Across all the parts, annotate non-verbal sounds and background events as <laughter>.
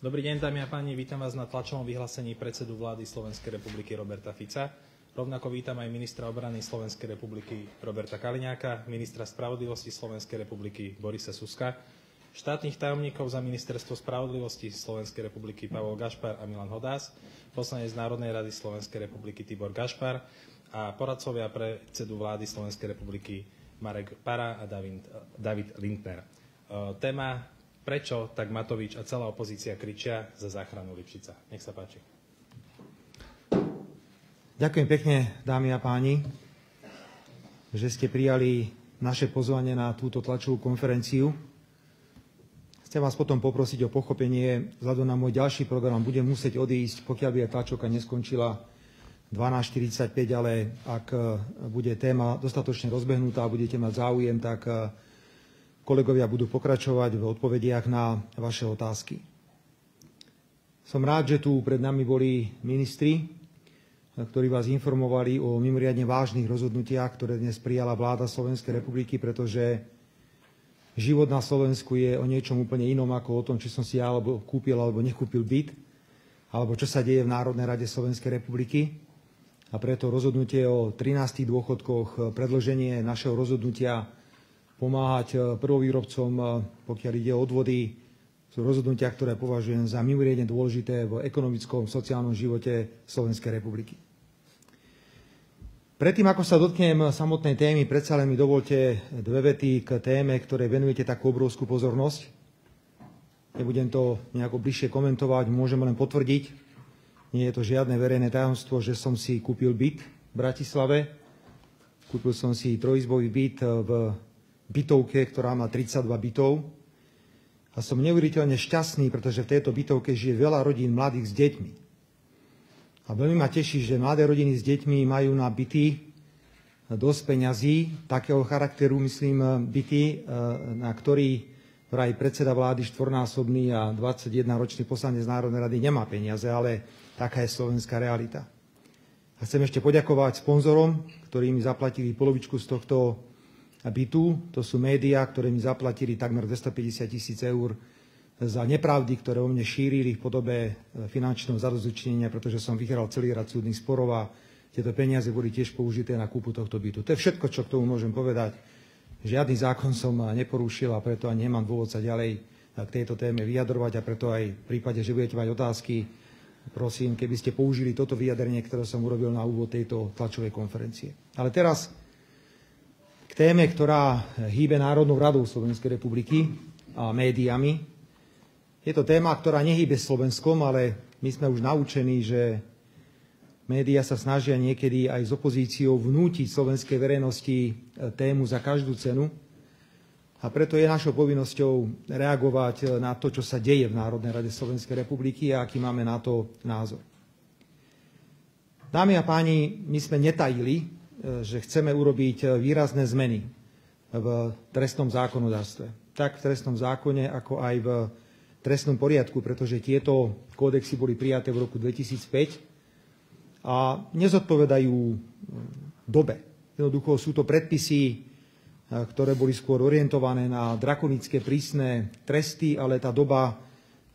Dobrý deň, dámy a páni, vítam vás na tlačovom vyhlásení predsedu vlády Slovenskej republiky Roberta Fica. Rovnako vítam aj ministra obrany Slovenskej republiky Roberta Kaliňáka, ministra spravodlivosti Slovenskej republiky Borisa Suska, štátnych tajomníkov za ministerstvo spravodlivosti Slovenskej republiky Pavol Gašpar a Milan Hodás, poslanec Národnej rady Slovenskej republiky Tibor Gašpar a poradcovia predsedu vlády Slovenskej republiky Marek Para a David, David Lindner. Téma prečo tak Matovič a celá opozícia kričia za záchranu Lipšica. Nech sa páči. Ďakujem pekne, dámy a páni, že ste prijali naše pozvanie na túto tlačovú konferenciu. Chcem vás potom poprosiť o pochopenie, vzhľadom na môj ďalší program budem musieť odísť, pokiaľ by aj tlačovka neskončila 12.45, ale ak bude téma dostatočne rozbehnutá a budete mať záujem, tak Kolegovia budú pokračovať v odpovediach na vaše otázky. Som rád, že tu pred nami boli ministri, ktorí vás informovali o mimoriadne vážnych rozhodnutiach, ktoré dnes prijala vláda Slovenskej republiky, pretože život na Slovensku je o niečom úplne inom ako o tom, či som si ja alebo kúpil alebo nekúpil byt, alebo čo sa deje v Národnej rade Slovenskej republiky. A preto rozhodnutie o 13 dôchodkoch, predloženie našeho rozhodnutia pomáhať e, prvovýrobcom, e, pokiaľ ide o odvody, sú rozhodnutia, ktoré považujem za mimoriadne dôležité v ekonomickom, sociálnom živote Slovenskej republiky. Predtým, ako sa dotknem samotnej témy, predsa len mi dovolte dve vety k téme, ktoré venujete takú obrovskú pozornosť. Nebudem to nejako bližšie komentovať, môžem len potvrdiť. Nie je to žiadne verejné tajomstvo, že som si kúpil byt v Bratislave. Kúpil som si trojizbový byt v bytovke, ktorá má 32 bytov. A som neuveriteľne šťastný, pretože v tejto bytovke žije veľa rodín mladých s deťmi. A veľmi ma teší, že mladé rodiny s deťmi majú na byty dosť peňazí, takého charakteru, myslím, byty, na ktorý vraj predseda vlády štvornásobný a 21-ročný poslanec Národnej rady nemá peniaze, ale taká je slovenská realita. A chcem ešte poďakovať sponzorom, ktorí mi zaplatili polovičku z tohto bytu. To sú médiá, ktoré mi zaplatili takmer 250 tisíc eur za nepravdy, ktoré o mne šírili v podobe e, finančného zadozučinenia, pretože som vyhral celý rad súdnych sporov a tieto peniaze boli tiež použité na kúpu tohto bytu. To je všetko, čo k tomu môžem povedať. Žiadny zákon som neporušil a preto ani nemám dôvod sa ďalej k tejto téme vyjadrovať a preto aj v prípade, že budete mať otázky, prosím, keby ste použili toto vyjadrenie, ktoré som urobil na úvod tejto tlačovej konferencie. Ale teraz k téme, ktorá hýbe Národnou radou Slovenskej republiky a médiami. Je to téma, ktorá nehýbe Slovenskom, ale my sme už naučení, že médiá sa snažia niekedy aj s opozíciou vnútiť slovenskej verejnosti e, tému za každú cenu. A preto je našou povinnosťou reagovať e, na to, čo sa deje v Národnej rade Slovenskej republiky a aký máme na to názor. Dámy a páni, my sme netajili že chceme urobiť výrazné zmeny v trestnom zákonodárstve. Tak v trestnom zákone, ako aj v trestnom poriadku, pretože tieto kódexy boli prijaté v roku 2005 a nezodpovedajú dobe. Jednoducho sú to predpisy, ktoré boli skôr orientované na drakonické prísne tresty, ale tá doba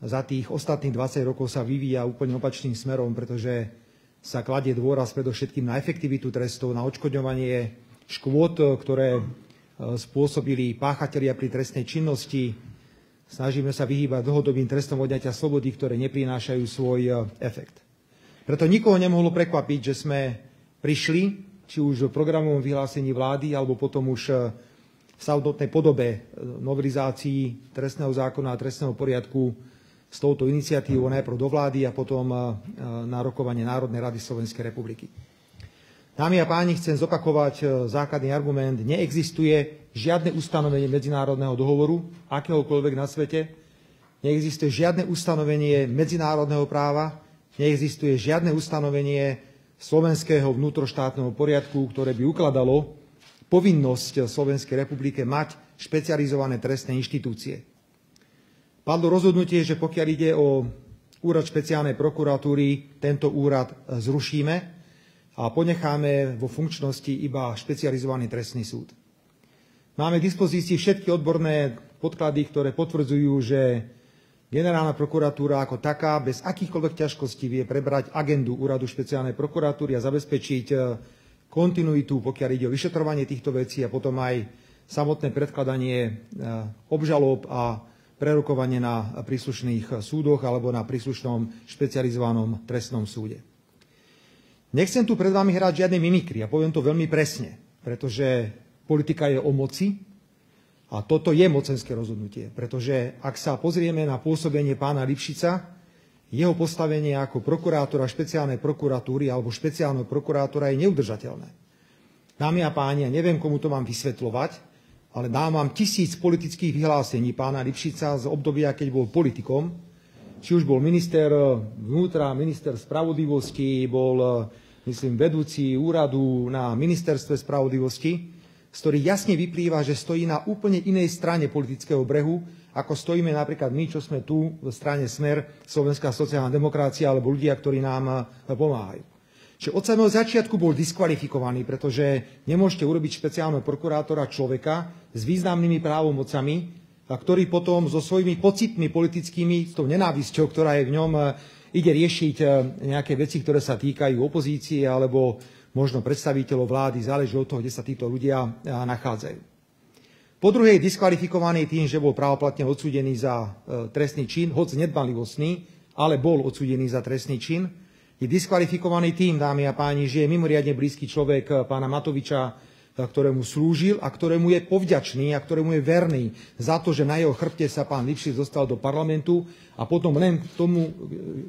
za tých ostatných 20 rokov sa vyvíja úplne opačným smerom, pretože sa kladie dôraz predovšetkým na efektivitu trestov, na odškodňovanie škôd, ktoré e, spôsobili páchatelia pri trestnej činnosti. Snažíme sa vyhýbať dlhodobým trestom odňatia slobody, ktoré neprinášajú svoj e, efekt. Preto nikoho nemohlo prekvapiť, že sme prišli, či už v programovom vyhlásení vlády, alebo potom už e, v samotnej podobe novelizácií trestného zákona a trestného poriadku s touto iniciatívou najprv do vlády a potom e, na rokovanie Národnej rady Slovenskej republiky. Dámy a páni, chcem zopakovať e, základný argument. Neexistuje žiadne ustanovenie medzinárodného dohovoru, akéhokoľvek na svete, neexistuje žiadne ustanovenie medzinárodného práva, neexistuje žiadne ustanovenie slovenského vnútroštátneho poriadku, ktoré by ukladalo povinnosť Slovenskej republike mať špecializované trestné inštitúcie. Padlo rozhodnutie, že pokiaľ ide o úrad špeciálnej prokuratúry, tento úrad zrušíme a ponecháme vo funkčnosti iba špecializovaný trestný súd. Máme k dispozícii všetky odborné podklady, ktoré potvrdzujú, že Generálna prokuratúra ako taká bez akýchkoľvek ťažkostí vie prebrať agendu Úradu špeciálnej prokuratúry a zabezpečiť e, kontinuitu, pokiaľ ide o vyšetrovanie týchto vecí a potom aj samotné predkladanie e, obžalob a prerokovanie na príslušných súdoch alebo na príslušnom špecializovanom trestnom súde. Nechcem tu pred vami hrať žiadne mimikry a poviem to veľmi presne, pretože politika je o moci a toto je mocenské rozhodnutie, pretože ak sa pozrieme na pôsobenie pána Lipšica, jeho postavenie ako prokurátora špeciálnej prokuratúry alebo špeciálneho prokurátora je neudržateľné. Dámy a páni, ja neviem, komu to mám vysvetľovať, ale dám vám tisíc politických vyhlásení pána Lipšica z obdobia, keď bol politikom, či už bol minister vnútra, minister spravodlivosti, bol, myslím, vedúci úradu na ministerstve spravodlivosti, z ktorých jasne vyplýva, že stojí na úplne inej strane politického brehu, ako stojíme napríklad my, čo sme tu v strane Smer, Slovenská sociálna demokracia, alebo ľudia, ktorí nám pomáhajú. Čiže od samého začiatku bol diskvalifikovaný, pretože nemôžete urobiť špeciálneho prokurátora človeka s významnými právomocami, a ktorý potom so svojimi pocitmi politickými, s tou nenávisťou, ktorá je v ňom, e, ide riešiť e, nejaké veci, ktoré sa týkajú opozície alebo možno predstaviteľov vlády, záleží od toho, kde sa títo ľudia e, nachádzajú. Po druhé je diskvalifikovaný tým, že bol právoplatne odsúdený za trestný čin, hoď nedbanlivostný, ale bol odsúdený za trestný čin je diskvalifikovaný tým, dámy a páni, že je mimoriadne blízky človek eh, pána Matoviča, eh, ktorému slúžil a ktorému je povďačný a ktorému je verný za to, že na jeho chrbte sa pán Lipšic dostal do parlamentu a potom len k tomu eh,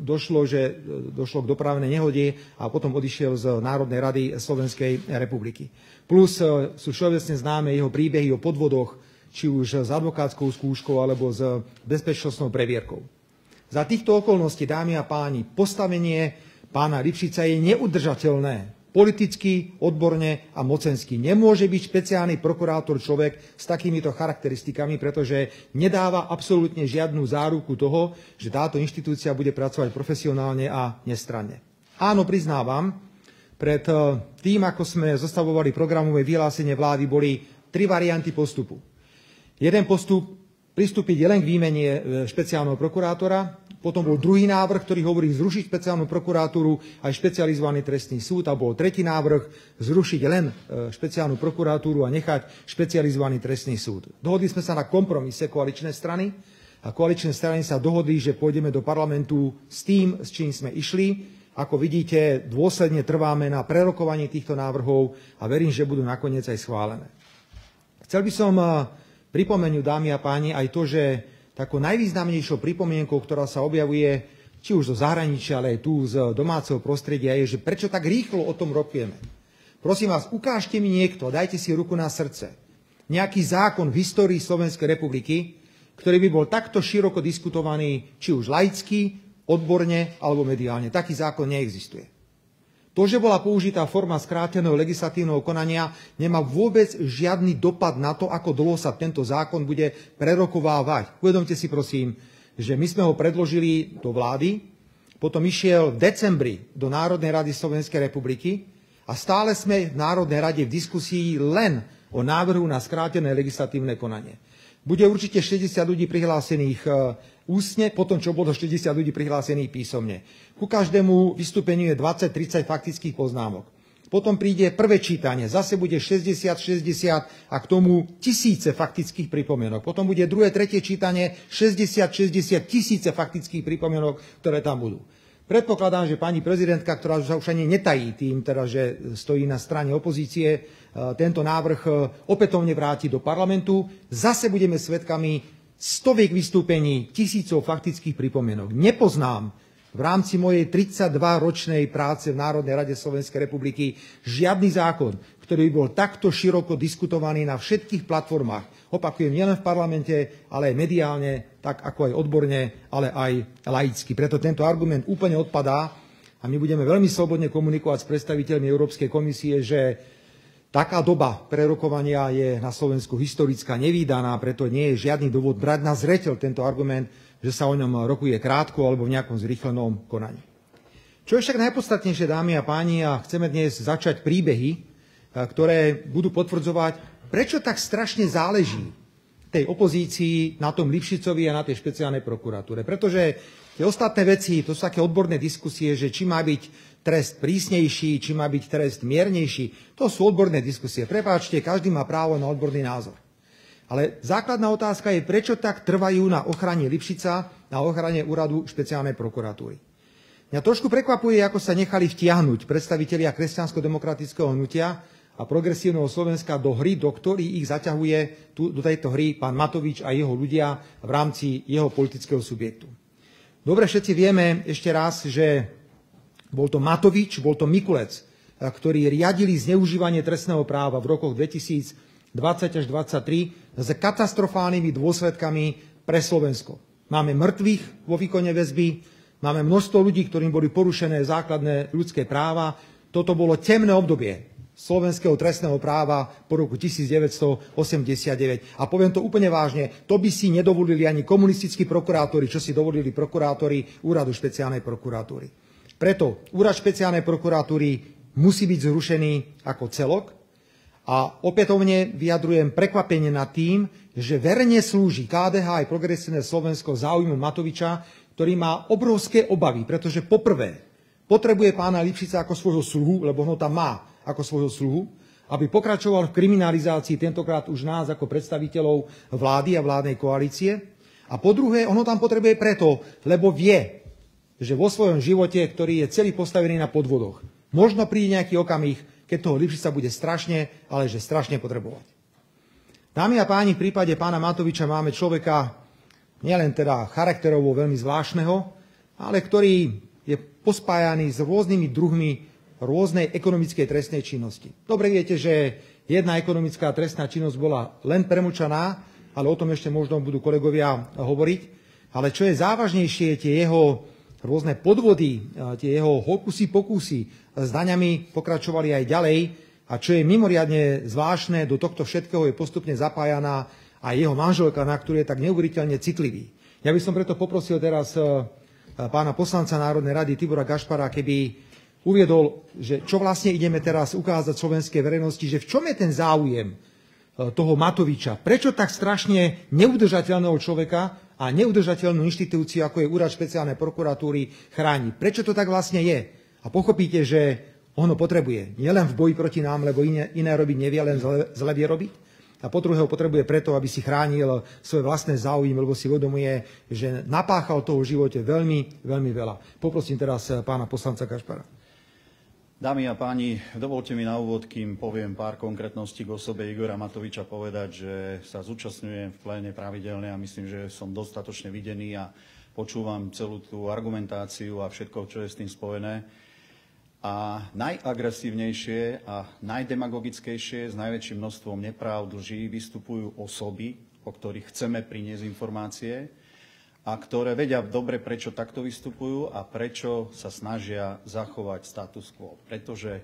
došlo, že došlo k dopravnej nehode a potom odišiel z Národnej rady Slovenskej republiky. Plus sú všeobecne známe jeho príbehy o podvodoch, či už s advokátskou skúškou alebo s bezpečnostnou previerkou. Za týchto okolností, dámy a páni, postavenie pána Lipšica je neudržateľné. Politicky, odborne a mocensky. Nemôže byť špeciálny prokurátor človek s takýmito charakteristikami, pretože nedáva absolútne žiadnu záruku toho, že táto inštitúcia bude pracovať profesionálne a nestranne. Áno, priznávam, pred eh, tým, ako sme zostavovali programové vyhlásenie vlády, boli tri varianty postupu. Jeden postup pristúpiť len k výmene eh, špeciálneho prokurátora, potom bol druhý návrh, ktorý hovorí zrušiť špeciálnu prokuratúru aj špecializovaný trestný súd. A bol tretí návrh zrušiť len e, špeciálnu prokuratúru a nechať špecializovaný trestný súd. Dohodli sme sa na kompromise koaličnej strany a koaličné strany sa dohodli, že pôjdeme do parlamentu s tým, s čím sme išli. Ako vidíte, dôsledne trváme na prerokovaní týchto návrhov a verím, že budú nakoniec aj schválené. Chcel by som e, pripomenúť, dámy a páni, aj to, že takou najvýznamnejšou pripomienkou, ktorá sa objavuje či už zo zahraničia, ale aj tu z domáceho prostredia, je, že prečo tak rýchlo o tom rokujeme. Prosím vás, ukážte mi niekto, dajte si ruku na srdce, nejaký zákon v histórii Slovenskej republiky, ktorý by bol takto široko diskutovaný, či už laicky, odborne alebo mediálne. Taký zákon neexistuje. To, že bola použitá forma skráteného legislatívneho konania, nemá vôbec žiadny dopad na to, ako dlho sa tento zákon bude prerokovávať. Uvedomte si prosím, že my sme ho predložili do vlády, potom išiel v decembri do Národnej rady Slovenskej republiky a stále sme v Národnej rade v diskusii len o návrhu na skrátené legislatívne konanie. Bude určite 60 ľudí prihlásených e, ústne, potom čo bolo 60 ľudí prihlásených písomne. Ku každému vystúpeniu je 20-30 faktických poznámok. Potom príde prvé čítanie, zase bude 60-60 a k tomu tisíce faktických pripomienok. Potom bude druhé, tretie čítanie, 60-60 tisíce faktických pripomienok, ktoré tam budú. Predpokladám, že pani prezidentka, ktorá sa už ani netají tým, teda, že stojí na strane opozície, E, tento návrh e, opätovne vráti do parlamentu. Zase budeme svedkami stoviek vystúpení, tisícov faktických pripomienok. Nepoznám v rámci mojej 32-ročnej práce v Národnej rade Slovenskej republiky žiadny zákon, ktorý by bol takto široko diskutovaný na všetkých platformách. Opakujem, nielen v parlamente, ale aj mediálne, tak ako aj odborne, ale aj laicky. Preto tento argument úplne odpadá a my budeme veľmi slobodne komunikovať s predstaviteľmi Európskej komisie, že Taká doba prerokovania je na Slovensku historická nevýdaná, preto nie je žiadny dôvod brať na zreteľ tento argument, že sa o ňom rokuje krátko alebo v nejakom zrýchlenom konaní. Čo je však najpodstatnejšie, dámy a páni, a chceme dnes začať príbehy, ktoré budú potvrdzovať, prečo tak strašne záleží tej opozícii na tom Lipšicovi a na tej špeciálnej prokuratúre. Pretože tie ostatné veci, to sú také odborné diskusie, že či má byť trest prísnejší, či má byť trest miernejší, to sú odborné diskusie. Prepáčte, každý má právo na odborný názor. Ale základná otázka je, prečo tak trvajú na ochrane Lipšica, na ochrane úradu špeciálnej prokuratúry. Mňa trošku prekvapuje, ako sa nechali vtiahnuť predstavitelia kresťansko-demokratického hnutia a progresívneho Slovenska do hry, do ktorých ich zaťahuje tu, do tejto hry pán Matovič a jeho ľudia v rámci jeho politického subjektu. Dobre, všetci vieme ešte raz, že bol to Matovič, bol to Mikulec, ktorí riadili zneužívanie trestného práva v rokoch 2000 20 až 23 s katastrofálnymi dôsledkami pre Slovensko. Máme mŕtvych vo výkone väzby, máme množstvo ľudí, ktorým boli porušené základné ľudské práva. Toto bolo temné obdobie slovenského trestného práva po roku 1989. A poviem to úplne vážne, to by si nedovolili ani komunistickí prokurátori, čo si dovolili prokurátori Úradu špeciálnej prokuratúry. Preto Úrad špeciálnej prokuratúry musí byť zrušený ako celok a opätovne vyjadrujem prekvapenie nad tým, že verne slúži KDH aj progresívne Slovensko záujmu Matoviča, ktorý má obrovské obavy, pretože poprvé potrebuje pána Lipšica ako svojho sluhu, lebo ho tam má ako svojho sluhu, aby pokračoval v kriminalizácii tentokrát už nás ako predstaviteľov vlády a vládnej koalície. A po druhé, ono tam potrebuje preto, lebo vie, že vo svojom živote, ktorý je celý postavený na podvodoch, možno príde nejaký okamih, keď toho Lipšica bude strašne, ale že strašne potrebovať. Dámy a páni, v prípade pána Matoviča máme človeka nielen teda charakterovo veľmi zvláštneho, ale ktorý je pospájaný s rôznymi druhmi rôznej ekonomickej trestnej činnosti. Dobre viete, že jedna ekonomická trestná činnosť bola len premlčaná, ale o tom ešte možno budú kolegovia hovoriť. Ale čo je závažnejšie, tie jeho rôzne podvody, tie jeho hokusy pokusy s daňami pokračovali aj ďalej. A čo je mimoriadne zvláštne, do tohto všetkého je postupne zapájaná aj jeho manželka, na ktorú je tak neuveriteľne citlivý. Ja by som preto poprosil teraz e, pána poslanca Národnej rady Tibora Gašpara, keby uviedol, že čo vlastne ideme teraz ukázať slovenskej verejnosti, že v čom je ten záujem e, toho Matoviča. Prečo tak strašne neudržateľného človeka a neudržateľnú inštitúciu, ako je Úrad špeciálnej prokuratúry, chráni. Prečo to tak vlastne je? A pochopíte, že ono potrebuje. Nielen v boji proti nám, lebo iné, iné robiť nevie, len zle, zle vie robiť. A po druhého potrebuje preto, aby si chránil svoje vlastné záujmy, lebo si uvedomuje, že napáchal toho v živote veľmi, veľmi veľa. Poprosím teraz pána poslanca Kašpara. Dámy a páni, dovolte mi na úvod, kým poviem pár konkrétností k osobe Igora Matoviča, povedať, že sa zúčastňujem v pléne pravidelne a myslím, že som dostatočne videný a počúvam celú tú argumentáciu a všetko, čo je s tým spojené. A najagresívnejšie a najdemagogickejšie s najväčším množstvom nepráv, lží vystupujú osoby, o ktorých chceme priniesť informácie a ktoré vedia dobre, prečo takto vystupujú a prečo sa snažia zachovať status quo. Pretože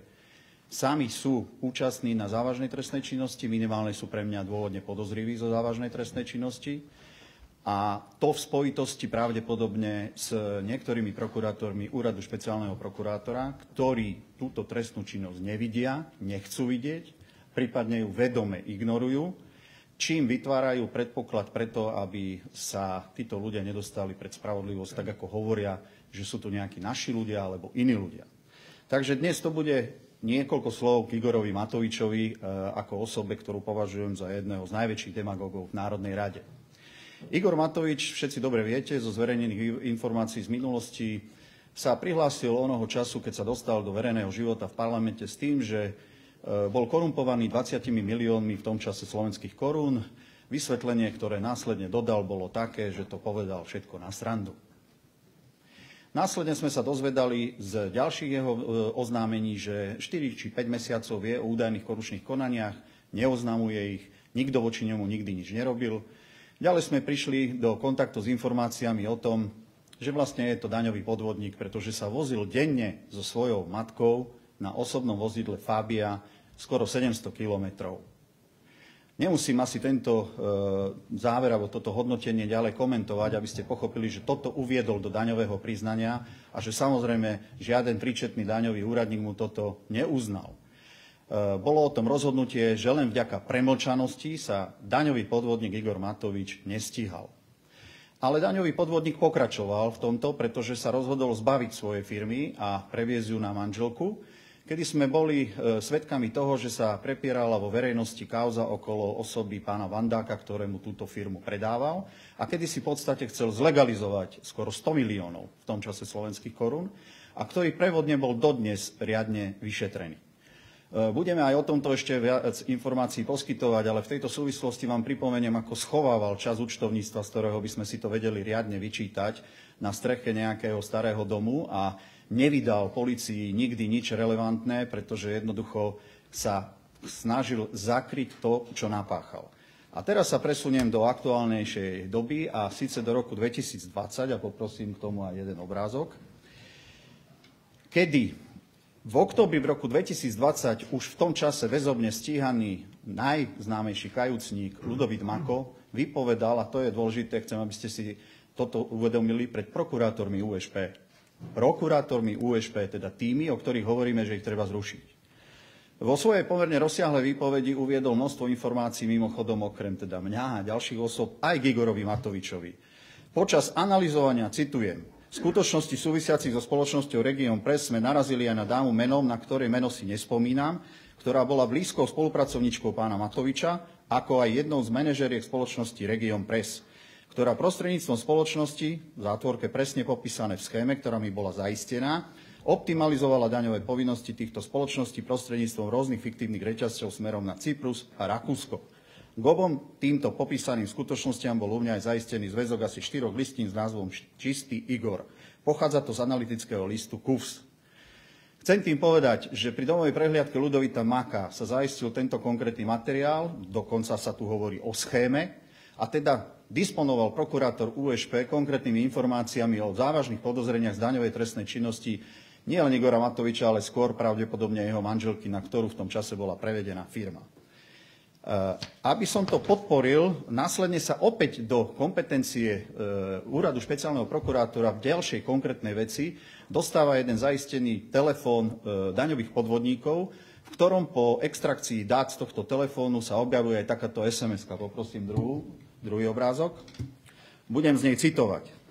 sami sú účastní na závažnej trestnej činnosti, minimálne sú pre mňa dôvodne podozriví zo závažnej trestnej činnosti a to v spojitosti pravdepodobne s niektorými prokurátormi úradu špeciálneho prokurátora, ktorí túto trestnú činnosť nevidia, nechcú vidieť, prípadne ju vedome ignorujú, čím vytvárajú predpoklad preto, aby sa títo ľudia nedostali pred spravodlivosť, tak ako hovoria, že sú to nejakí naši ľudia alebo iní ľudia. Takže dnes to bude niekoľko slov k Igorovi Matovičovi e, ako osobe, ktorú považujem za jedného z najväčších demagógov v Národnej rade. Igor Matovič, všetci dobre viete, zo zverejnených informácií z minulosti, sa prihlásil onoho času, keď sa dostal do verejného života v parlamente s tým, že bol korumpovaný 20 miliónmi v tom čase slovenských korún. Vysvetlenie, ktoré následne dodal, bolo také, že to povedal všetko na srandu. Následne sme sa dozvedali z ďalších jeho e, oznámení, že 4 či 5 mesiacov vie o údajných korupčných konaniach, neoznamuje ich, nikto voči nemu nikdy nič nerobil. Ďalej sme prišli do kontaktu s informáciami o tom, že vlastne je to daňový podvodník, pretože sa vozil denne so svojou matkou na osobnom vozidle Fabia skoro 700 kilometrov. Nemusím asi tento e, záver alebo toto hodnotenie ďalej komentovať, aby ste pochopili, že toto uviedol do daňového priznania a že samozrejme žiaden príčetný daňový úradník mu toto neuznal. E, bolo o tom rozhodnutie, že len vďaka premlčanosti sa daňový podvodník Igor Matovič nestíhal. Ale daňový podvodník pokračoval v tomto, pretože sa rozhodol zbaviť svoje firmy a previesť ju na manželku, kedy sme boli e, svedkami toho, že sa prepierala vo verejnosti kauza okolo osoby pána Vandáka, ktorému túto firmu predával a kedy si v podstate chcel zlegalizovať skoro 100 miliónov v tom čase slovenských korún a ktorý prevod nebol dodnes riadne vyšetrený. E, budeme aj o tomto ešte viac informácií poskytovať, ale v tejto súvislosti vám pripomeniem, ako schovával čas účtovníctva, z ktorého by sme si to vedeli riadne vyčítať na streche nejakého starého domu a nevydal policii nikdy nič relevantné, pretože jednoducho sa snažil zakryť to, čo napáchal. A teraz sa presuniem do aktuálnejšej doby a síce do roku 2020 a poprosím k tomu aj jeden obrázok, kedy v oktobri v roku 2020 už v tom čase väzobne stíhaný najznámejší kajúcník Ludovít Mako vypovedal, a to je dôležité, chcem, aby ste si toto uvedomili, pred prokurátormi USP. Prokurátormi USP, teda tými, o ktorých hovoríme, že ich treba zrušiť. Vo svojej pomerne rozsiahlej výpovedi uviedol množstvo informácií mimochodom okrem teda mňa a ďalších osob aj Gigorovi Matovičovi. Počas analyzovania, citujem, v skutočnosti súvisiacich so spoločnosťou Region Press sme narazili aj na dámu menom, na ktorej meno si nespomínam, ktorá bola blízkou spolupracovničkou pána Matoviča, ako aj jednou z manažeriek spoločnosti Region Press, ktorá prostredníctvom spoločnosti, v zátvorke presne popísané v schéme, ktorá mi bola zaistená, optimalizovala daňové povinnosti týchto spoločností prostredníctvom rôznych fiktívnych reťazťov smerom na Cyprus a Rakúsko. K obom týmto popísaným skutočnostiam bol u mňa aj zaistený zväzok asi štyroch listín s názvom Čistý Igor. Pochádza to z analytického listu KUFS. Chcem tým povedať, že pri domovej prehliadke Ludovita Maka sa zaistil tento konkrétny materiál, dokonca sa tu hovorí o schéme, a teda disponoval prokurátor USP konkrétnymi informáciami o závažných podozreniach z daňovej trestnej činnosti nielen Igora Matoviča, ale skôr pravdepodobne jeho manželky, na ktorú v tom čase bola prevedená firma. Eh, aby som to podporil, následne sa opäť do kompetencie eh, úradu špeciálneho prokurátora v ďalšej konkrétnej veci dostáva jeden zaistený telefón eh, daňových podvodníkov, v ktorom po extrakcii dát z tohto telefónu sa objavuje aj takáto sms -ka. Poprosím druhú, druhý obrázok. Budem z nej citovať.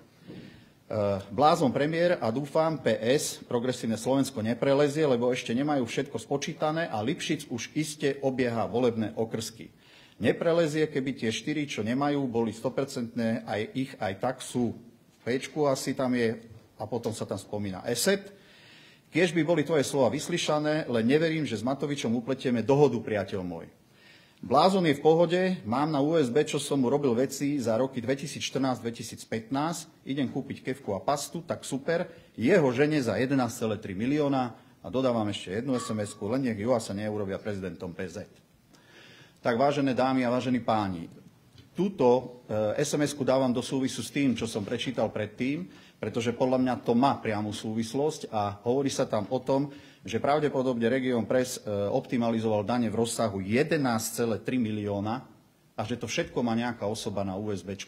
Eh, blázon premiér a dúfam PS, progresívne Slovensko neprelezie, lebo ešte nemajú všetko spočítané a Lipšic už iste obieha volebné okrsky. Neprelezie, keby tie štyri, čo nemajú, boli 100%, aj ich aj tak sú. V Pčku asi tam je, a potom sa tam spomína ESET. Kiež by boli tvoje slova vyslyšané, len neverím, že s Matovičom upletieme dohodu, priateľ môj. Blázon je v pohode, mám na USB, čo som mu robil veci za roky 2014-2015, idem kúpiť kevku a pastu, tak super, jeho žene za 11,3 milióna a dodávam ešte jednu SMS-ku, len nech ju sa neurobia prezidentom PZ. Tak vážené dámy a vážení páni, túto e, SMS-ku dávam do súvisu s tým, čo som prečítal predtým, pretože podľa mňa to má priamu súvislosť a hovorí sa tam o tom, že pravdepodobne Region Press e, optimalizoval dane v rozsahu 11,3 milióna a že to všetko má nejaká osoba na USB,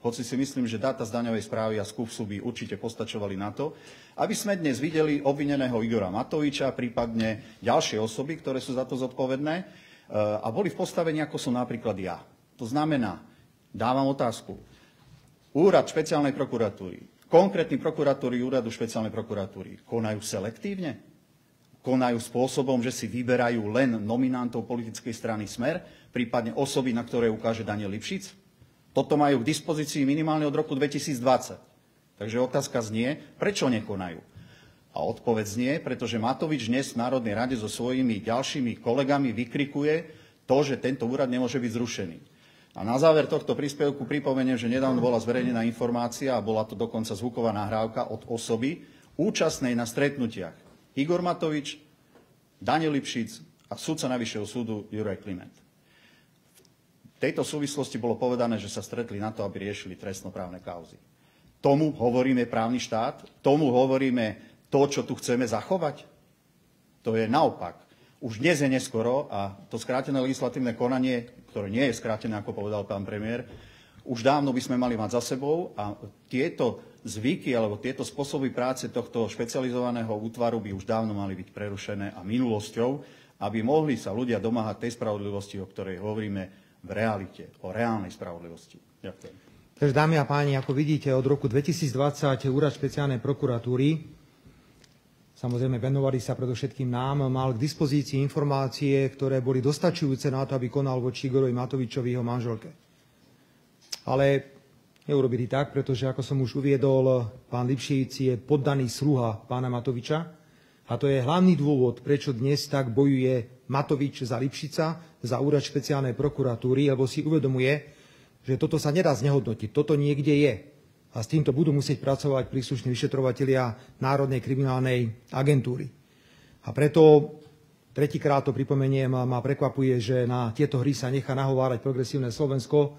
hoci si myslím, že dáta z daňovej správy a z KUFSu by určite postačovali na to, aby sme dnes videli obvineného Igora Matoviča, prípadne ďalšie osoby, ktoré sú za to zodpovedné e, a boli v postavení, ako som napríklad ja. To znamená, dávam otázku, úrad špeciálnej prokuratúry, konkrétni prokuratúry úradu špeciálnej prokuratúry konajú selektívne? Konajú spôsobom, že si vyberajú len nominantov politickej strany Smer, prípadne osoby, na ktoré ukáže Daniel Lipšic? Toto majú k dispozícii minimálne od roku 2020. Takže otázka znie, prečo nekonajú? A odpoveď znie, pretože Matovič dnes v Národnej rade so svojimi ďalšími kolegami vykrikuje to, že tento úrad nemôže byť zrušený. A na záver tohto príspevku pripomeniem, že nedávno bola zverejnená informácia a bola to dokonca zvuková nahrávka od osoby účastnej na stretnutiach Igor Matovič, Daniel Lipšic a sudca Najvyššieho súdu Juraj Kliment. V tejto súvislosti bolo povedané, že sa stretli na to, aby riešili trestnoprávne kauzy. Tomu hovoríme právny štát? Tomu hovoríme to, čo tu chceme zachovať? To je naopak. Už dnes je neskoro a to skrátené legislatívne konanie, ktoré nie je skrátené, ako povedal pán premiér, už dávno by sme mali mať za sebou a tieto zvyky alebo tieto spôsoby práce tohto špecializovaného útvaru by už dávno mali byť prerušené a minulosťou aby mohli sa ľudia domáhať tej spravodlivosti, o ktorej hovoríme v realite, o reálnej spravodlivosti. Ďakujem. Takže dámy a páni, ako vidíte, od roku 2020 Úrad špeciálnej prokuratúry, samozrejme venovali sa predovšetkým nám, mal k dispozícii informácie, ktoré boli dostačujúce na to, aby konal voči Igorovi Matovičovi jeho manželke. Ale neurobili tak, pretože, ako som už uviedol, pán Lipšic je poddaný sluha pána Matoviča, a to je hlavný dôvod, prečo dnes tak bojuje Matovič za Lipšica, za úrad špeciálnej prokuratúry, lebo si uvedomuje, že toto sa nedá znehodnotiť. Toto niekde je. A s týmto budú musieť pracovať príslušní vyšetrovatelia Národnej kriminálnej agentúry. A preto tretíkrát to pripomeniem, ma prekvapuje, že na tieto hry sa nechá nahovárať progresívne Slovensko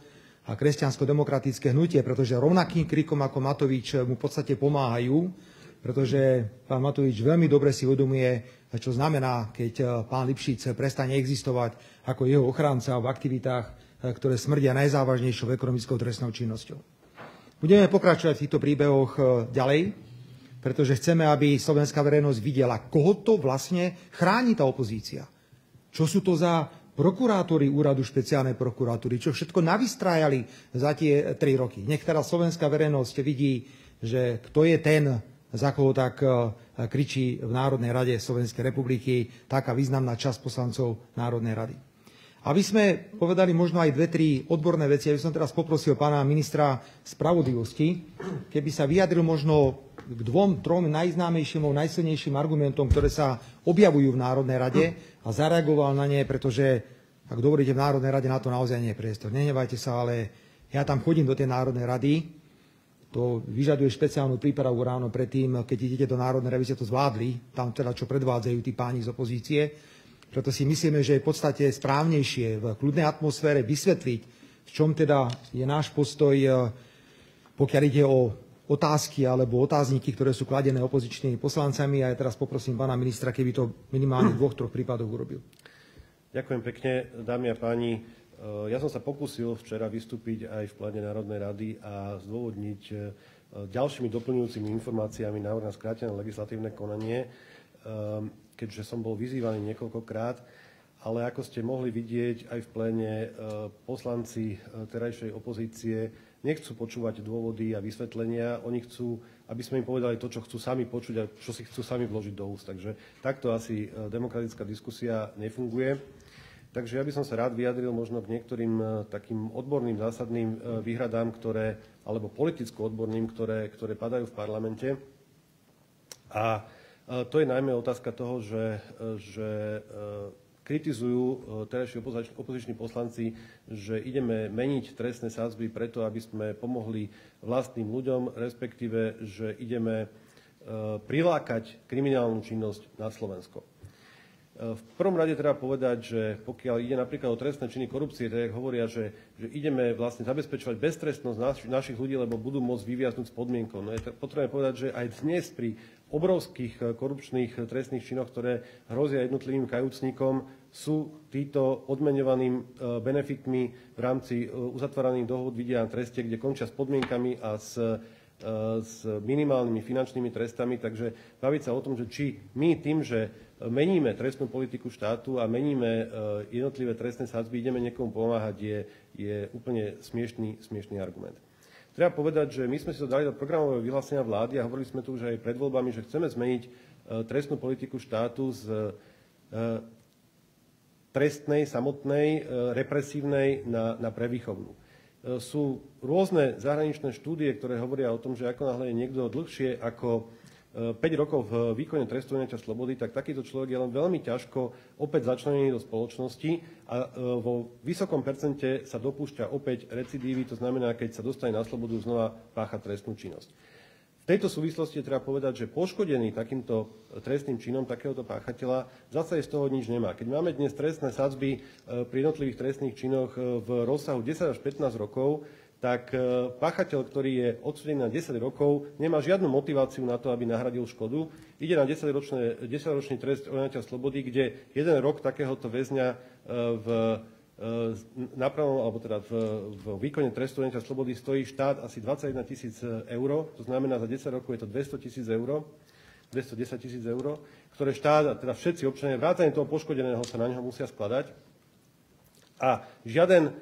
a kresťansko-demokratické hnutie, pretože rovnakým krikom ako Matovič mu v podstate pomáhajú pretože pán Matovič veľmi dobre si uvedomuje, čo znamená, keď eh, pán Lipšic prestane existovať ako jeho ochránca v aktivitách, eh, ktoré smrdia najzávažnejšou ekonomickou trestnou činnosťou. Budeme pokračovať v týchto príbehoch eh, ďalej, pretože chceme, aby slovenská verejnosť videla, koho to vlastne chráni tá opozícia. Čo sú to za prokurátori úradu špeciálnej prokuratúry, čo všetko navystrájali za tie tri roky. Nech teraz slovenská verejnosť vidí, že kto je ten, za koho tak e, kričí v Národnej rade Slovenskej republiky taká významná časť poslancov Národnej rady. Aby sme povedali možno aj dve, tri odborné veci, ja by som teraz poprosil pána ministra spravodlivosti, keby sa vyjadril možno k dvom, trom najznámejším, najsilnejším argumentom, ktoré sa objavujú v Národnej rade a zareagoval na ne, pretože, ak dovolíte, v Národnej rade na to naozaj nie je priestor. Nenevajte sa, ale ja tam chodím do tej Národnej rady to vyžaduje špeciálnu prípravu ráno predtým, keď idete do Národnej rady, to zvládli, tam teda čo predvádzajú tí páni z opozície. Preto si myslíme, že je v podstate správnejšie v kľudnej atmosfére vysvetliť, v čom teda je náš postoj, e, pokiaľ ide o otázky alebo otázniky, ktoré sú kladené opozičnými poslancami. A ja teraz poprosím pána ministra, keby to minimálne v dvoch, troch prípadoch urobil. Ďakujem pekne, dámy a páni. Eh, ja som sa pokúsil včera vystúpiť aj v pláne Národnej rady a zdôvodniť eh, ďalšími doplňujúcimi informáciami návrh na skrátené legislatívne konanie, keďže som bol vyzývaný niekoľkokrát, ale ako ste mohli vidieť aj v pléne, poslanci terajšej opozície nechcú počúvať dôvody a vysvetlenia, oni chcú, aby sme im povedali to, čo chcú sami počuť a čo si chcú sami vložiť do úst. Takže takto asi demokratická diskusia nefunguje. Takže ja by som sa rád vyjadril možno k niektorým e, takým odborným zásadným e, výhradám, ktoré, alebo politicko-odborným, ktoré, ktoré padajú v parlamente. A e, to je najmä otázka toho, že, že kritizujú terajší opoziční poslanci, že ideme meniť trestné sádzby preto, aby sme pomohli vlastným ľuďom, respektíve, že ideme prilákať kriminálnu činnosť na Slovensko. V prvom rade treba povedať, že pokiaľ ide napríklad o trestné činy korupcie, tak hovoria, že, že ideme vlastne zabezpečovať beztrestnosť naš, našich ľudí, lebo budú môcť vyviaznúť s podmienkou. No je potrebné povedať, že aj dnes pri obrovských eh, korupčných eh, trestných činoch, ktoré hrozia jednotlivým kajúcníkom, sú títo odmenovaným eh, benefitmi v rámci uzatváraných dohod vidia na treste, kde končia s podmienkami a s s minimálnymi finančnými trestami. Takže baviť sa o tom, že či my tým, že meníme trestnú politiku štátu a meníme jednotlivé trestné sadzby, ideme niekomu pomáhať, je, je úplne smiešný, smiešný argument. Treba povedať, že my sme si to dali do programového vyhlásenia vlády a hovorili sme tu už aj pred voľbami, že chceme zmeniť e, trestnú politiku štátu z e, trestnej, samotnej, represívnej na, na prevýchovnú. Sú rôzne zahraničné štúdie, ktoré hovoria o tom, že ako náhle je niekto dlhšie ako 5 rokov v výkone trestu odňatia slobody, tak takýto človek je len veľmi ťažko opäť začlenený do spoločnosti a e, vo vysokom percente sa dopúšťa opäť recidívy, to znamená, keď sa dostane na slobodu, znova pácha trestnú činnosť. V tejto súvislosti treba povedať, že poškodený takýmto trestným činom takéhoto páchateľa zase z toho nič nemá. Keď máme dnes trestné sadzby e, pri jednotlivých trestných činoch v rozsahu 10 až 15 rokov, tak e, páchateľ, ktorý je odsudený na 10 rokov, nemá žiadnu motiváciu na to, aby nahradil škodu. Ide na 10-ročný 10 trest odňatia slobody, kde jeden rok takéhoto väzňa e, v e, napravom, alebo teda v, v výkone trestu odňatia slobody stojí štát asi 21 tisíc eur, to znamená za 10 rokov je to 200 tisíc eur. 210 tisíc eur, ktoré štát, teda všetci občania, vrátane toho poškodeného sa na neho musia skladať. A žiaden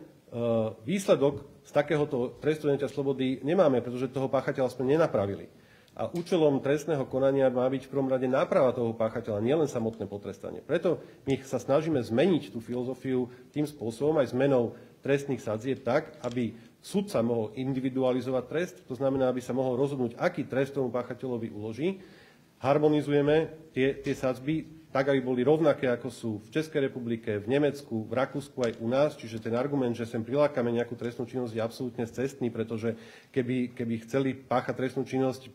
výsledok takéhoto trestu slobody nemáme, pretože toho páchateľa sme nenapravili. A účelom trestného konania má byť v prvom rade náprava toho páchateľa, nielen samotné potrestanie. Preto my sa snažíme zmeniť tú filozofiu tým spôsobom aj zmenou trestných sadzieb tak, aby sudca mohol individualizovať trest, to znamená, aby sa mohol rozhodnúť, aký trest tomu páchateľovi uloží. Harmonizujeme tie, tie sadzby tak, aby boli rovnaké, ako sú v Českej republike, v Nemecku, v Rakúsku aj u nás. Čiže ten argument, že sem prilákame nejakú trestnú činnosť, je absolútne cestný, pretože keby, keby chceli páchať trestnú činnosť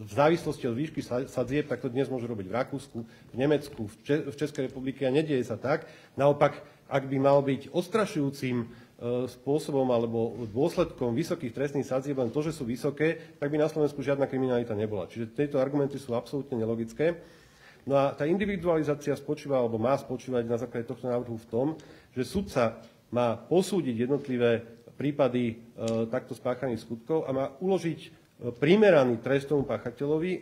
v závislosti od výšky sadzieb, tak to dnes môžu robiť v Rakúsku, v Nemecku, v Českej republike a nedieje sa tak. Naopak, ak by mal byť ostrašujúcim e, spôsobom alebo dôsledkom vysokých trestných sadzieb len to, že sú vysoké, tak by na Slovensku žiadna kriminalita nebola. Čiže tieto argumenty sú absolútne nelogické. No a tá individualizácia spočíva, alebo má spočívať na základe tohto návrhu v tom, že sudca má posúdiť jednotlivé prípady e, takto spáchaných skutkov a má uložiť primeraný trest páchateľovi